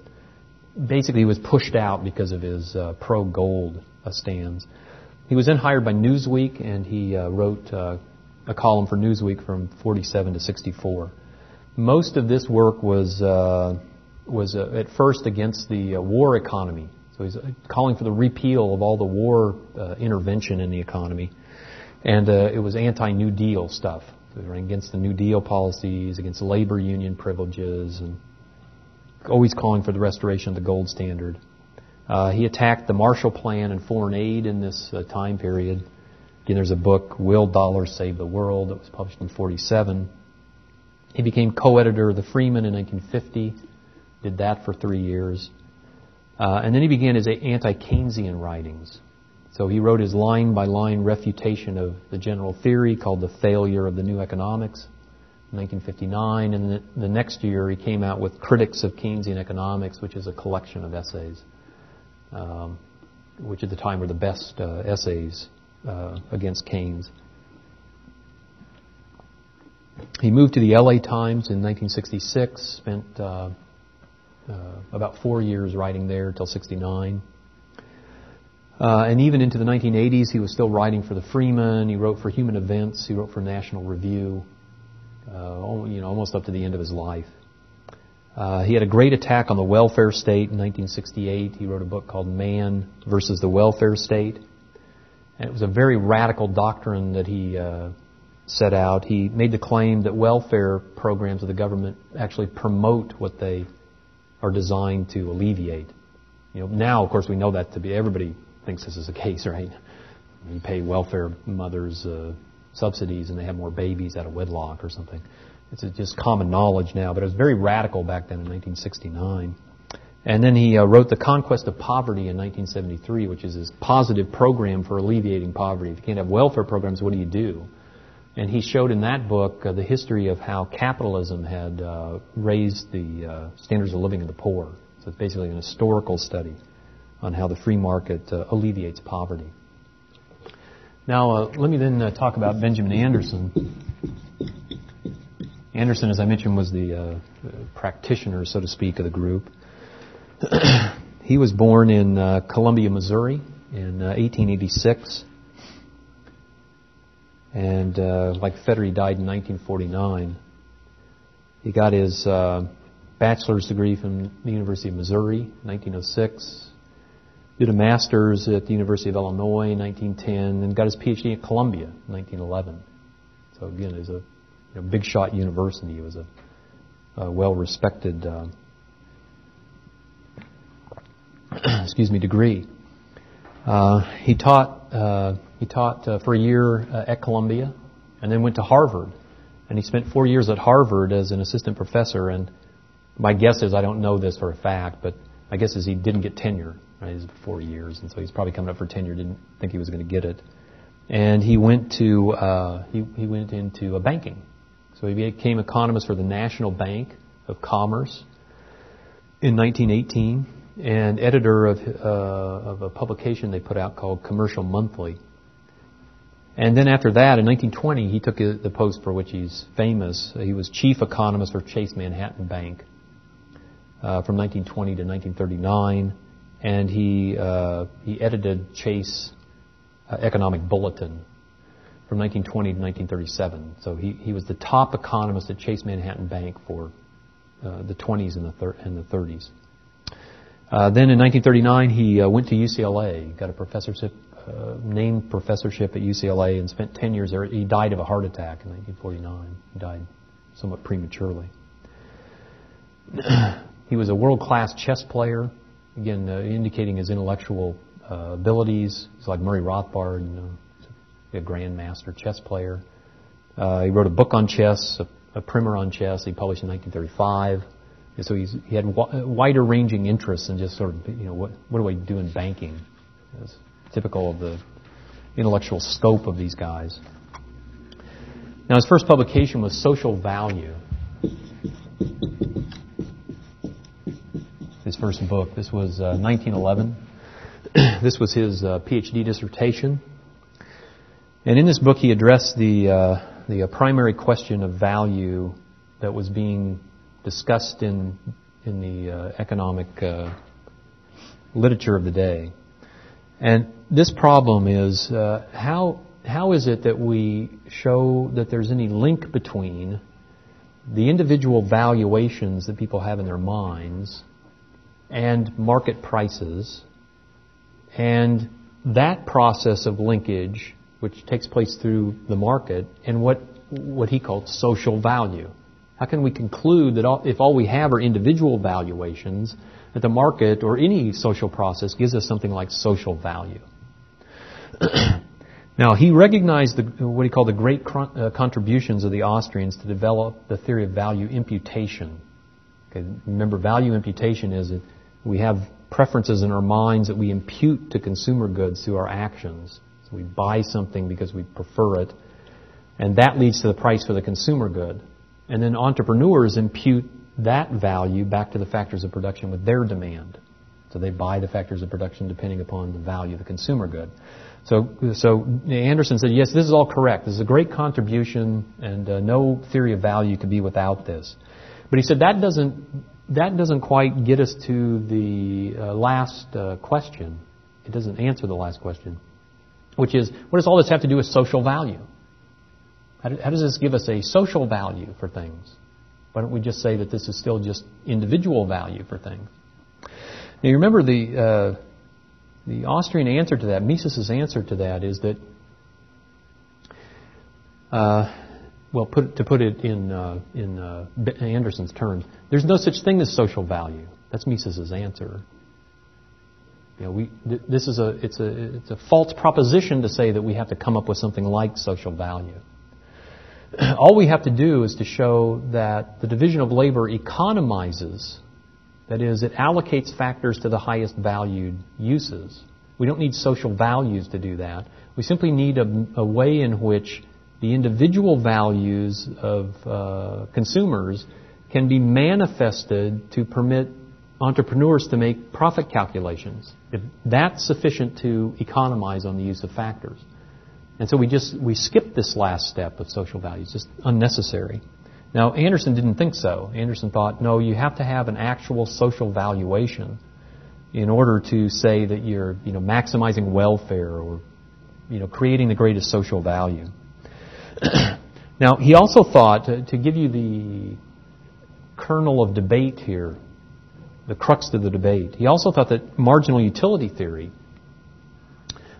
basically he was pushed out because of his uh, pro gold Uh, stands. He was then hired by Newsweek, and he uh, wrote uh, a column for Newsweek from 47 to 64. Most of this work was uh, was uh, at first against the war economy. So he's calling for the repeal of all the war intervention in the economy, and it was anti-New Deal stuff. So against the New Deal policies, against labor union privileges, and always calling for the restoration of the gold standard. Uh, he attacked the Marshall Plan and foreign aid in this uh, time period. Again, there's a book, Will Dollars Save the World, that was published in 47. He became co-editor of the Freeman in 1950, did that for three years. Uh, and then he began his anti-Keynesian writings. So he wrote his line-by-line refutation of the general theory called The Failure of the New Economics. 1959, and the next year he came out with Critics of Keynesian Economics, which is a collection of essays um, which at the time were the best uh, essays uh, against Keynes. He moved to the LA Times in 1966, spent uh, uh, about four years writing there until 69. Uh, and even into the 1980s, he was still writing for the Freeman. He wrote for Human Events. He wrote for National Review. Uh, you know, almost up to the end of his life. Uh, he had a great attack on the welfare state in 1968. He wrote a book called Man versus the Welfare State. And it was a very radical doctrine that he uh, set out. He made the claim that welfare programs of the government actually promote what they are designed to alleviate. You know, now, of course, we know that to be everybody thinks this is the [LAUGHS] case, right? You pay welfare mothers uh, subsidies and they have more babies out of wedlock or something. It's just common knowledge now, but it was very radical back then in 1969. And then he uh, wrote The Conquest of Poverty in 1973, which is his positive program for alleviating poverty. If you can't have welfare programs, what do you do? And he showed in that book uh, the history of how capitalism had uh, raised the uh, standards of living of the poor. So it's basically an historical study on how the free market uh, alleviates poverty. Now, uh, let me then talk about Benjamin Anderson. Anderson, as I mentioned, was the uh, practitioner, so to speak, of the group. [CLEARS THROAT] he was born in uh, Columbia, Missouri in 1886. Uh, and uh, like Fetter, died in 1949. He got his bachelor's degree from the University of Missouri, 1906 did a master's at the University of Illinois in 1910, and got his PhD at Columbia in 1911. So again, was a know, big shot university. It was a, a well respected, uh, [CLEARS THROAT] excuse me, degree. Uh, he taught uh, he taught uh, for a year uh, at Columbia, and then went to Harvard, and he spent four years at Harvard as an assistant professor. And my guess is I don't know this for a fact, but my guess is he didn't get tenure. Right, he's four years, and so he's probably coming up for tenure. Didn't think he was going to get it, and he went to uh, he he went into banking so he became economist for the National Bank of Commerce in 1918 and editor of, uh, of a publication they put out called Commercial Monthly. And then after that, in 1920, he took the post for which he's famous. He was chief economist for Chase Manhattan Bank uh, from 1920 to 1939, and he uh, he edited Chase uh, Economic Bulletin from 1920 to 1937. So he, he was the top economist at Chase Manhattan Bank for uh, the 20s and the, thir- and the 30s. Uh, then in 1939, he uh, went to UCLA, got a professorship, uh, named professorship at UCLA, and spent 10 years there. He died of a heart attack in 1949. He died somewhat prematurely. [CLEARS THROAT] he was a world-class chess player, again uh, indicating his intellectual uh, abilities. He's like Murray Rothbard, know, a grandmaster chess player. Uh, he wrote a book on chess, a, a, primer on chess. He published in 1935. And so he had w- wider ranging interests than just sort of, you know, what, what do I do in banking? Typical of the intellectual scope of these guys. Now, his first publication was Social Value. His first book. This was uh, 1911. [CLEARS THROAT] this was his uh, PhD dissertation. And in this book, he addressed the, uh, the uh, primary question of value that was being discussed in, in the uh, economic uh, literature of the day. And this problem is uh, how, how is it that we show that there's any link between the individual valuations that people have in their minds and market prices and that process of linkage which takes place through the market, and what, what he called social value. How can we conclude that all, if all we have are individual valuations, that the market or any social process gives us something like social value? [CLEARS THROAT] now, he recognized the, what he called the great uh, contributions of the Austrians to develop the theory of value imputation. Okay, remember, value imputation is we have preferences in our minds that we impute to consumer goods through our actions. We buy something because we prefer it, and that leads to the price for the consumer good. And then entrepreneurs impute that value back to the factors of production with their demand. So they buy the factors of production depending upon the value of the consumer good. So, so Anderson said, yes, this is all correct. This is a great contribution, and uh, no theory of value could be without this. But he said that doesn't that doesn't quite get us to the uh, last uh, question. It doesn't answer the last question which is what does all this have to do with social value? How, do, how does this give us a social value for things? Why don't we just say that this is still just individual value for things? Now you remember the uh, the Austrian answer to that, Mises's answer to that, is that, uh, well, put, to put it in, uh, in uh, Anderson's terms, there's no such thing as social value. That's Mises's answer. You know, we, th- this is a, it's a, it's a false proposition to say that we have to come up with something like social value. [CLEARS THROAT] All we have to do is to show that the division of labor economizes, that is, it allocates factors to the highest valued uses. We don't need social values to do that. We simply need a, a way in which the individual values of uh, consumers can be manifested to permit entrepreneurs to make profit calculations. If that's sufficient to economize on the use of factors. And so we just we skip this last step of social values, just unnecessary. Now Anderson didn't think so. Anderson thought, no, you have to have an actual social valuation in order to say that you're, you know, maximizing welfare or, you know, creating the greatest social value. [CLEARS THROAT] now he also thought to, to give you the kernel of debate here, the crux of the debate. He also thought that marginal utility theory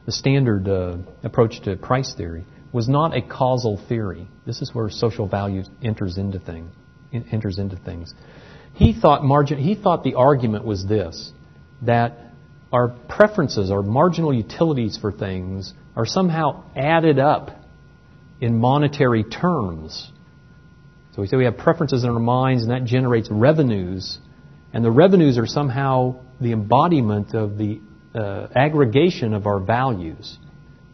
the standard uh, approach to price theory, was not a causal theory. This is where social value enters into thing, enters into things. He thought margin, he thought the argument was this that our preferences, our marginal utilities for things, are somehow added up in monetary terms. So we say we have preferences in our minds, and that generates revenues, and the revenues are somehow the embodiment of the uh, aggregation of our values.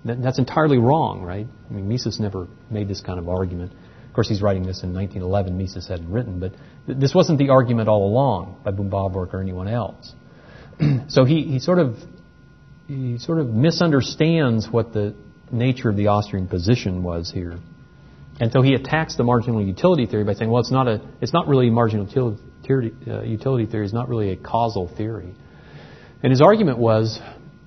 That, that's entirely wrong, right? I mean, Mises never made this kind of argument. Of course, he's writing this in 1911. Mises hadn't written, but th- this wasn't the argument all along by Böhm-Bawerk or anyone else. [CLEARS THROAT] so he, he sort of he sort of misunderstands what the nature of the Austrian position was here. And so he attacks the marginal utility theory by saying, well, it's not a, it's not really marginal utility, uh, utility theory. It's not really a causal theory. And his argument was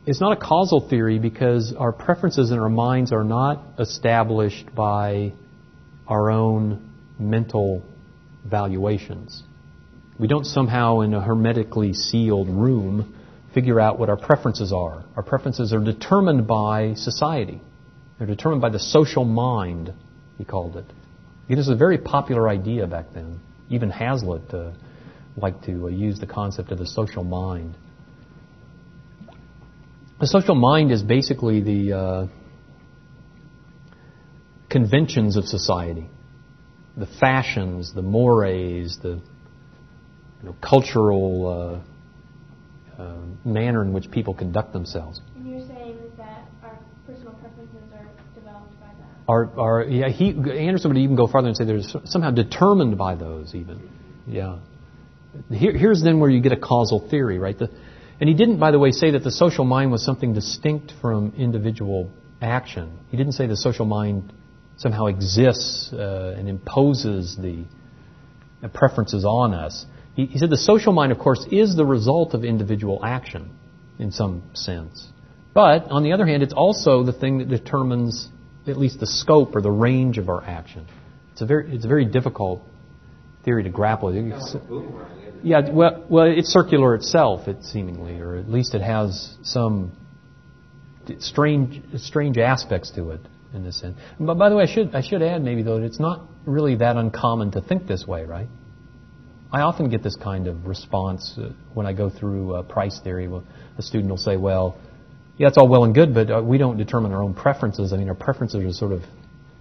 it's not a causal theory because our preferences in our minds are not established by our own mental valuations. We don't somehow, in a hermetically sealed room, figure out what our preferences are. Our preferences are determined by society. They're determined by the social mind, he called it. It is a very popular idea back then. Even Hazlitt uh, liked to uh, use the concept of the social mind. The social mind is basically the uh, conventions of society, the fashions, the mores, the you know, cultural uh, uh, manner in which people conduct themselves you're saying that our personal preferences are developed by that. Are, are yeah? He Anderson would even go farther and say they're somehow determined by those even. Yeah. Here, here's then where you get a causal theory, right? The, and he didn't, by the way, say that the social mind was something distinct from individual action. He didn't say the social mind somehow exists uh, and imposes the preferences on us. He, he said the social mind, of course, is the result of individual action in some sense. But, on the other hand, it's also the thing that determines at least the scope or the range of our action. It's a very, it's a very difficult theory to grapple with. Yeah, well, well, it's circular itself, it seemingly, or at least it has some strange, strange aspects to it in this sense. But by the way, I should, I should add maybe though that it's not really that uncommon to think this way, right? I often get this kind of response uh, when I go through uh, price theory. Well, a student will say, "Well, yeah, it's all well and good, but uh, we don't determine our own preferences. I mean, our preferences are sort of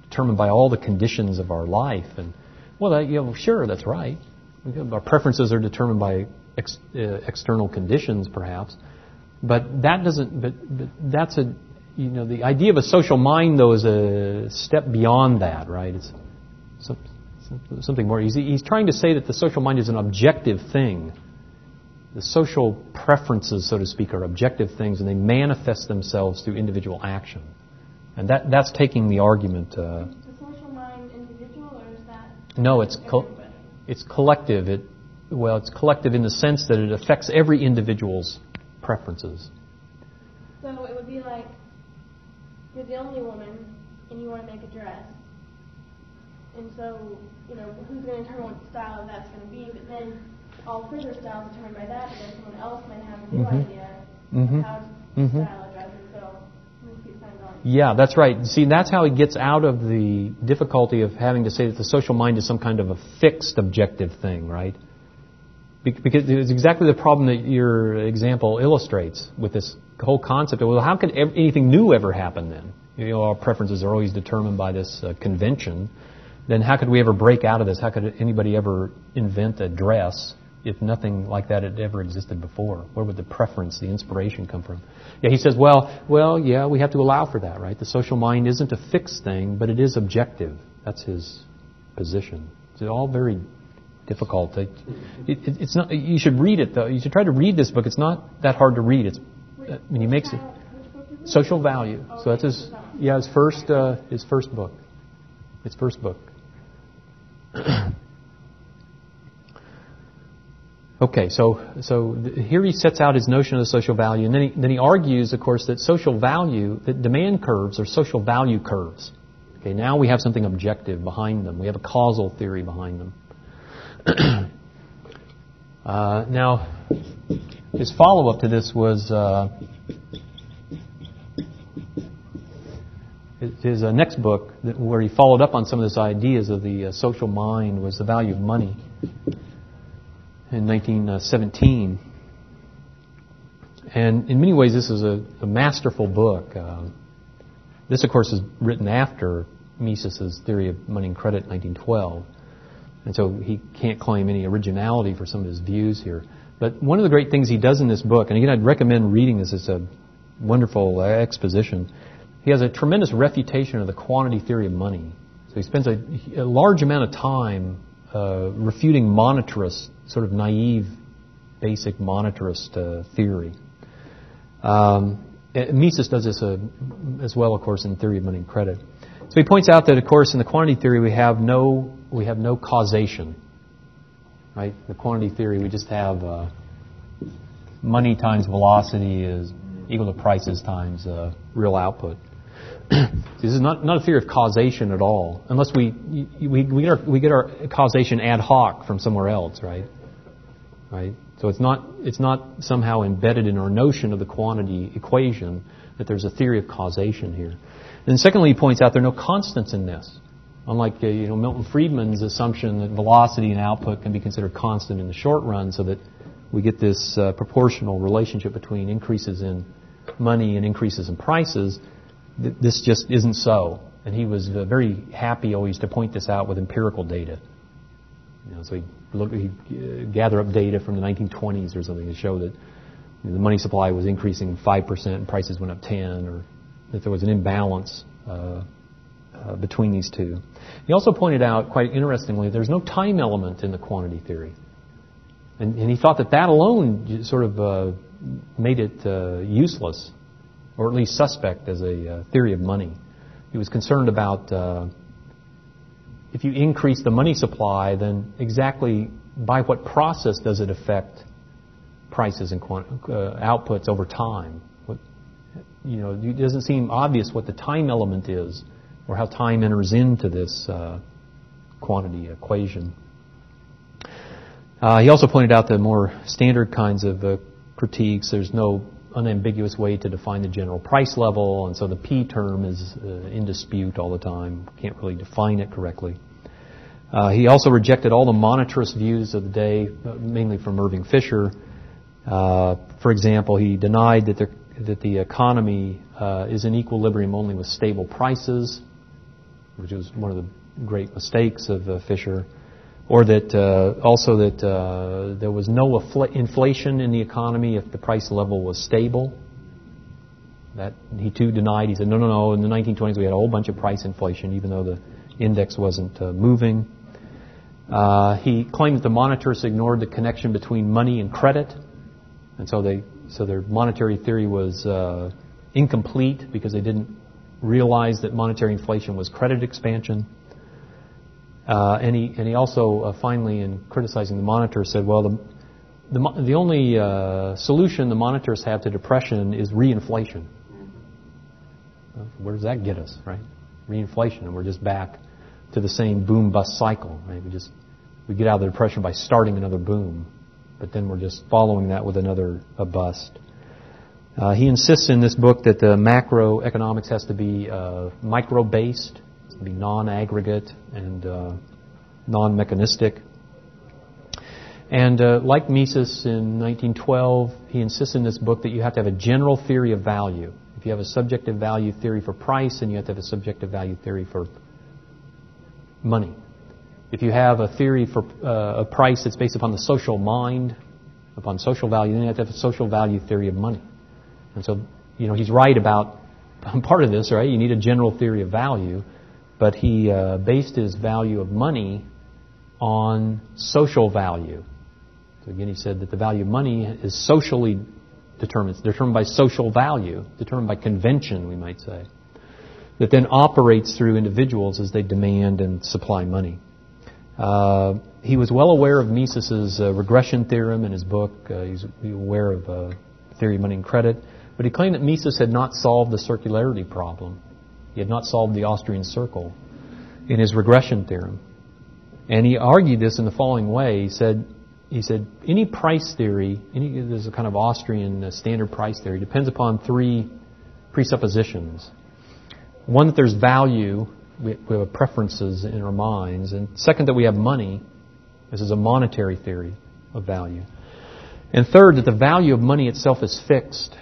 determined by all the conditions of our life." And well, that, you know, sure, that's right. Our preferences are determined by ex, uh, external conditions, perhaps, but that doesn't. But, but that's a you know the idea of a social mind though is a step beyond that, right? It's some, something more. He's, he's trying to say that the social mind is an objective thing. The social preferences, so to speak, are objective things, and they manifest themselves through individual action. And that, that's taking the argument. Uh, is the social mind individual, or is that? No, it's. Co- it's collective. It, well, it's collective in the sense that it affects every individual's preferences. So it would be like you're the only woman and you want to make a dress. And so, you know, who's going to determine what style that's going to be? But then all further styles determined by that, but then someone else might have a new mm-hmm. idea. Mm-hmm. How, Mm-hmm. style addresses. So we'll keep kind of going. Yeah, that's right. See, that's how he gets out of the difficulty of having to say that the social mind is some kind of a fixed objective thing, right? Because it's exactly the problem that your example illustrates with this whole concept of, well, how could anything new ever happen then? You know, our preferences are always determined by this uh, convention. Then how could we ever break out of this? How could anybody ever invent a dress if nothing like that had ever existed before? Where would the preference, the inspiration come from? Yeah, he says, well, well, yeah, we have to allow for that, right? The social mind isn't a fixed thing, but it is objective. That's his position. It's all very difficult. It, it, it's not. You should read it though. You should try to read this book. It's not that hard to read. It's I mean, he makes it? social value. So that's his yeah his first uh, his first book. His first book. [CLEARS THROAT] Okay, so so here he sets out his notion of the social value, and then he, then he argues, of course, that social value, that demand curves are social value curves. Okay, now we have something objective behind them. We have a causal theory behind them. [CLEARS THROAT] uh, now, his follow-up to this was uh, his, uh, next book, where he followed up on some of these ideas of the uh, social mind, was the value of money in 1917. And in many ways, this is a, a masterful book. Uh, this, of course, is written after Mises's theory of money and credit in 1912. And so he can't claim any originality for some of his views here. But one of the great things he does in this book, and again, I'd recommend reading this, it's a wonderful exposition. He has a tremendous refutation of the quantity theory of money. So he spends a, a large amount of time uh, refuting monetarist, sort of naive, basic monetarist uh, theory. Um, Mises does this uh, as well, of course, in theory of money and credit. So he points out that, of course, in the quantity theory we have no we have no causation, right? The quantity theory we just have uh, money times velocity is equal to prices times uh, real output. [CLEARS THROAT] this is not, not a theory of causation at all, unless we we, we, get our, we get our causation ad hoc from somewhere else, right? Right. So it's not it's not somehow embedded in our notion of the quantity equation that there's a theory of causation here. And secondly, he points out there are no constants in this. Unlike uh, you know Milton Friedman's assumption that velocity and output can be considered constant in the short run, so that we get this uh, proportional relationship between increases in money and increases in prices. Th- this just isn't so. And he was uh, very happy always to point this out with empirical data. You know, so he look, he uh, gather up data from the 1920s or something to show that you know, the money supply was increasing 5% and prices went up 10, or that there was an imbalance uh, uh, between these two. He also pointed out, quite interestingly, there's no time element in the quantity theory. And, and he thought that that alone sort of uh, made it uh, useless, or at least suspect as a uh, theory of money. He was concerned about uh, if you increase the money supply, then exactly by what process does it affect prices and quant- uh, outputs over time? What, you know, it doesn't seem obvious what the time element is, or how time enters into this uh, quantity equation. Uh, he also pointed out the more standard kinds of uh, critiques. There's no unambiguous way to define the general price level, and so the P term is uh, in dispute all the time. Can't really define it correctly. Uh, he also rejected all the monetarist views of the day, uh, mainly from Irving Fisher. Uh, for example, he denied that, there, that the economy uh, is in equilibrium only with stable prices, which was one of the great mistakes of uh, Fisher or that uh, also that uh, there was no inflation in the economy if the price level was stable. That he too denied. He said, no, no, no. In the 1920s, we had a whole bunch of price inflation, even though the index wasn't uh, moving. Uh, he claimed that the monetarists ignored the connection between money and credit, and so they so their monetary theory was uh, incomplete because they didn't realize that monetary inflation was credit expansion. Uh, and he and he also uh, finally, in criticizing the monetarists, said, "Well, the the, the only uh, solution the monetarists have to depression is reinflation. Well, where does that get us, right? Reinflation, and we're just back to the same boom bust cycle. Right? We just we get out of the depression by starting another boom, but then we're just following that with another a bust. Uh, he insists in this book that the macroeconomics has to be uh, micro-based, to be non-aggregate and uh, non-mechanistic. And uh, like Mises in 1912, he insists in this book that you have to have a general theory of value. If you have a subjective value theory for price, then you have to have a subjective value theory for money. If you have a theory for uh, a price that's based upon the social mind, upon social value, then you have to have a social value theory of money. And so, you know, he's right about [LAUGHS] part of this, right? You need a general theory of value, but he uh, based his value of money on social value. So again, he said that the value of money is socially determined. It's determined by social value, determined by convention, we might say, that then operates through individuals as they demand and supply money. Uh, he was well aware of Mises's uh, regression theorem in his book. Uh, he's aware of uh, theory of money and credit, but he claimed that Mises had not solved the circularity problem. He had not solved the Austrian circle in his regression theorem. And he argued this in the following way. He said, he said, any price theory, any, there's a kind of Austrian uh, standard price theory, depends upon three presuppositions. One, that there's value, we, we have preferences in our minds. And second, that we have money. This is a monetary theory of value. And third, that the value of money itself is fixed.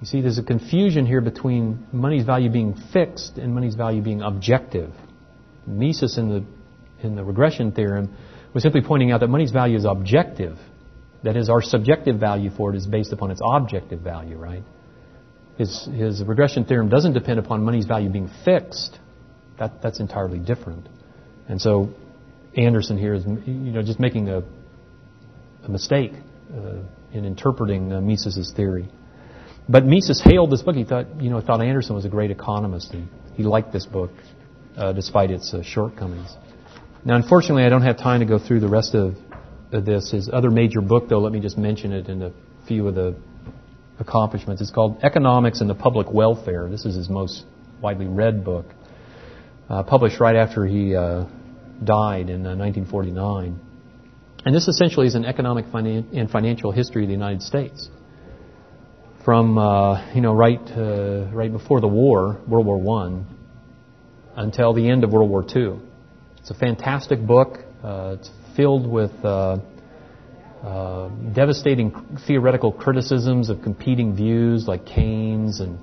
You see, there's a confusion here between money's value being fixed and money's value being objective. Mises in the, in the regression theorem was simply pointing out that money's value is objective. That is, our subjective value for it is based upon its objective value, right? His, his regression theorem doesn't depend upon money's value being fixed. That, that's entirely different. And so Anderson here is, you know, just making a, a mistake uh, in interpreting uh, Mises's theory. But Mises hailed this book. He thought, you know, thought Anderson was a great economist, and he liked this book uh, despite its uh, shortcomings. Now, unfortunately, I don't have time to go through the rest of, of this. His other major book, though, let me just mention it in a few of the accomplishments. It's called Economics and the Public Welfare. This is his most widely read book, uh, published right after he uh, died in 1949. Uh, and this essentially is an economic finan- and financial history of the United States. From uh, you know right uh, right before the war, World War One, until the end of World War Two. It's a fantastic book. Uh, it's filled with uh, uh, devastating theoretical criticisms of competing views like Keynes and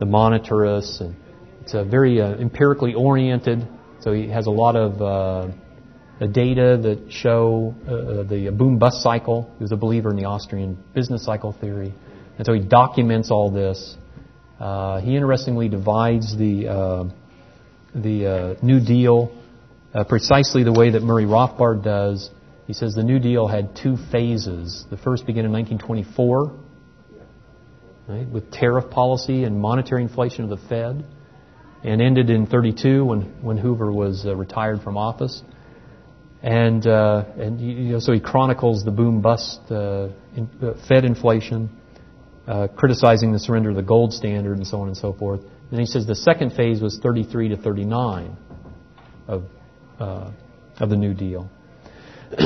the monetarists. And it's a very uh, empirically oriented, so he has a lot of data that show uh, the boom bust cycle. He was a believer in the Austrian business cycle theory. And so he documents all this. he interestingly divides the, the New Deal uh, precisely the way that Murray Rothbard does. He says the New Deal had two phases. The first began in 1924 right, with tariff policy and monetary inflation of the Fed, and ended in 32 when, when Hoover was uh, retired from office. And, uh, and you know, so he chronicles the boom bust uh, in, uh, Fed inflation, uh, criticizing the surrender of the gold standard, and so on and so forth. And he says the second phase was 33 to 39 of uh, of the New Deal. [CLEARS THROAT]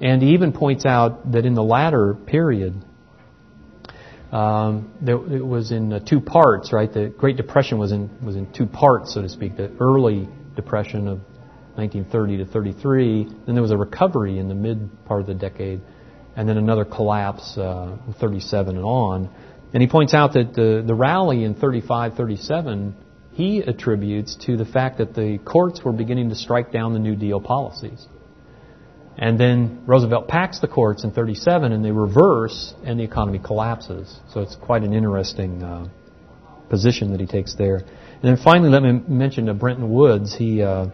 and he even points out that in the latter period, um, there, it was in uh, two parts, right? The Great Depression was in was in two parts, so to speak. The early depression of 1930 to 33, then there was a recovery in the mid part of the decade, and then another collapse uh, 37 and on. And he points out that the the rally in 35, 37 he attributes to the fact that the courts were beginning to strike down the New Deal policies. And then Roosevelt packs the courts in 37 and they reverse and the economy collapses. So it's quite an interesting uh, position that he takes there. And then finally, let me mention Bretton Woods. He uh,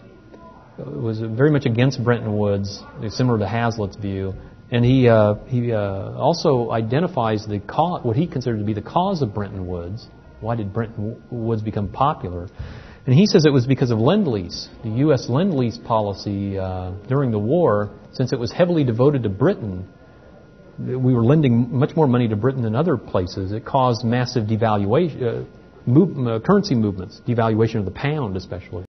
was very much against Bretton Woods, similar to Hazlitt's view. And he, uh, he uh, also identifies the cause, what he considered to be the cause of Bretton Woods why did Bretton Woods become popular? And he says it was because of Lend Lease, the U.S. Lend Lease policy uh, during the war, since it was heavily devoted to Britain. We were lending much more money to Britain than other places. It caused massive devaluation, uh, move, uh, currency movements, devaluation of the pound especially.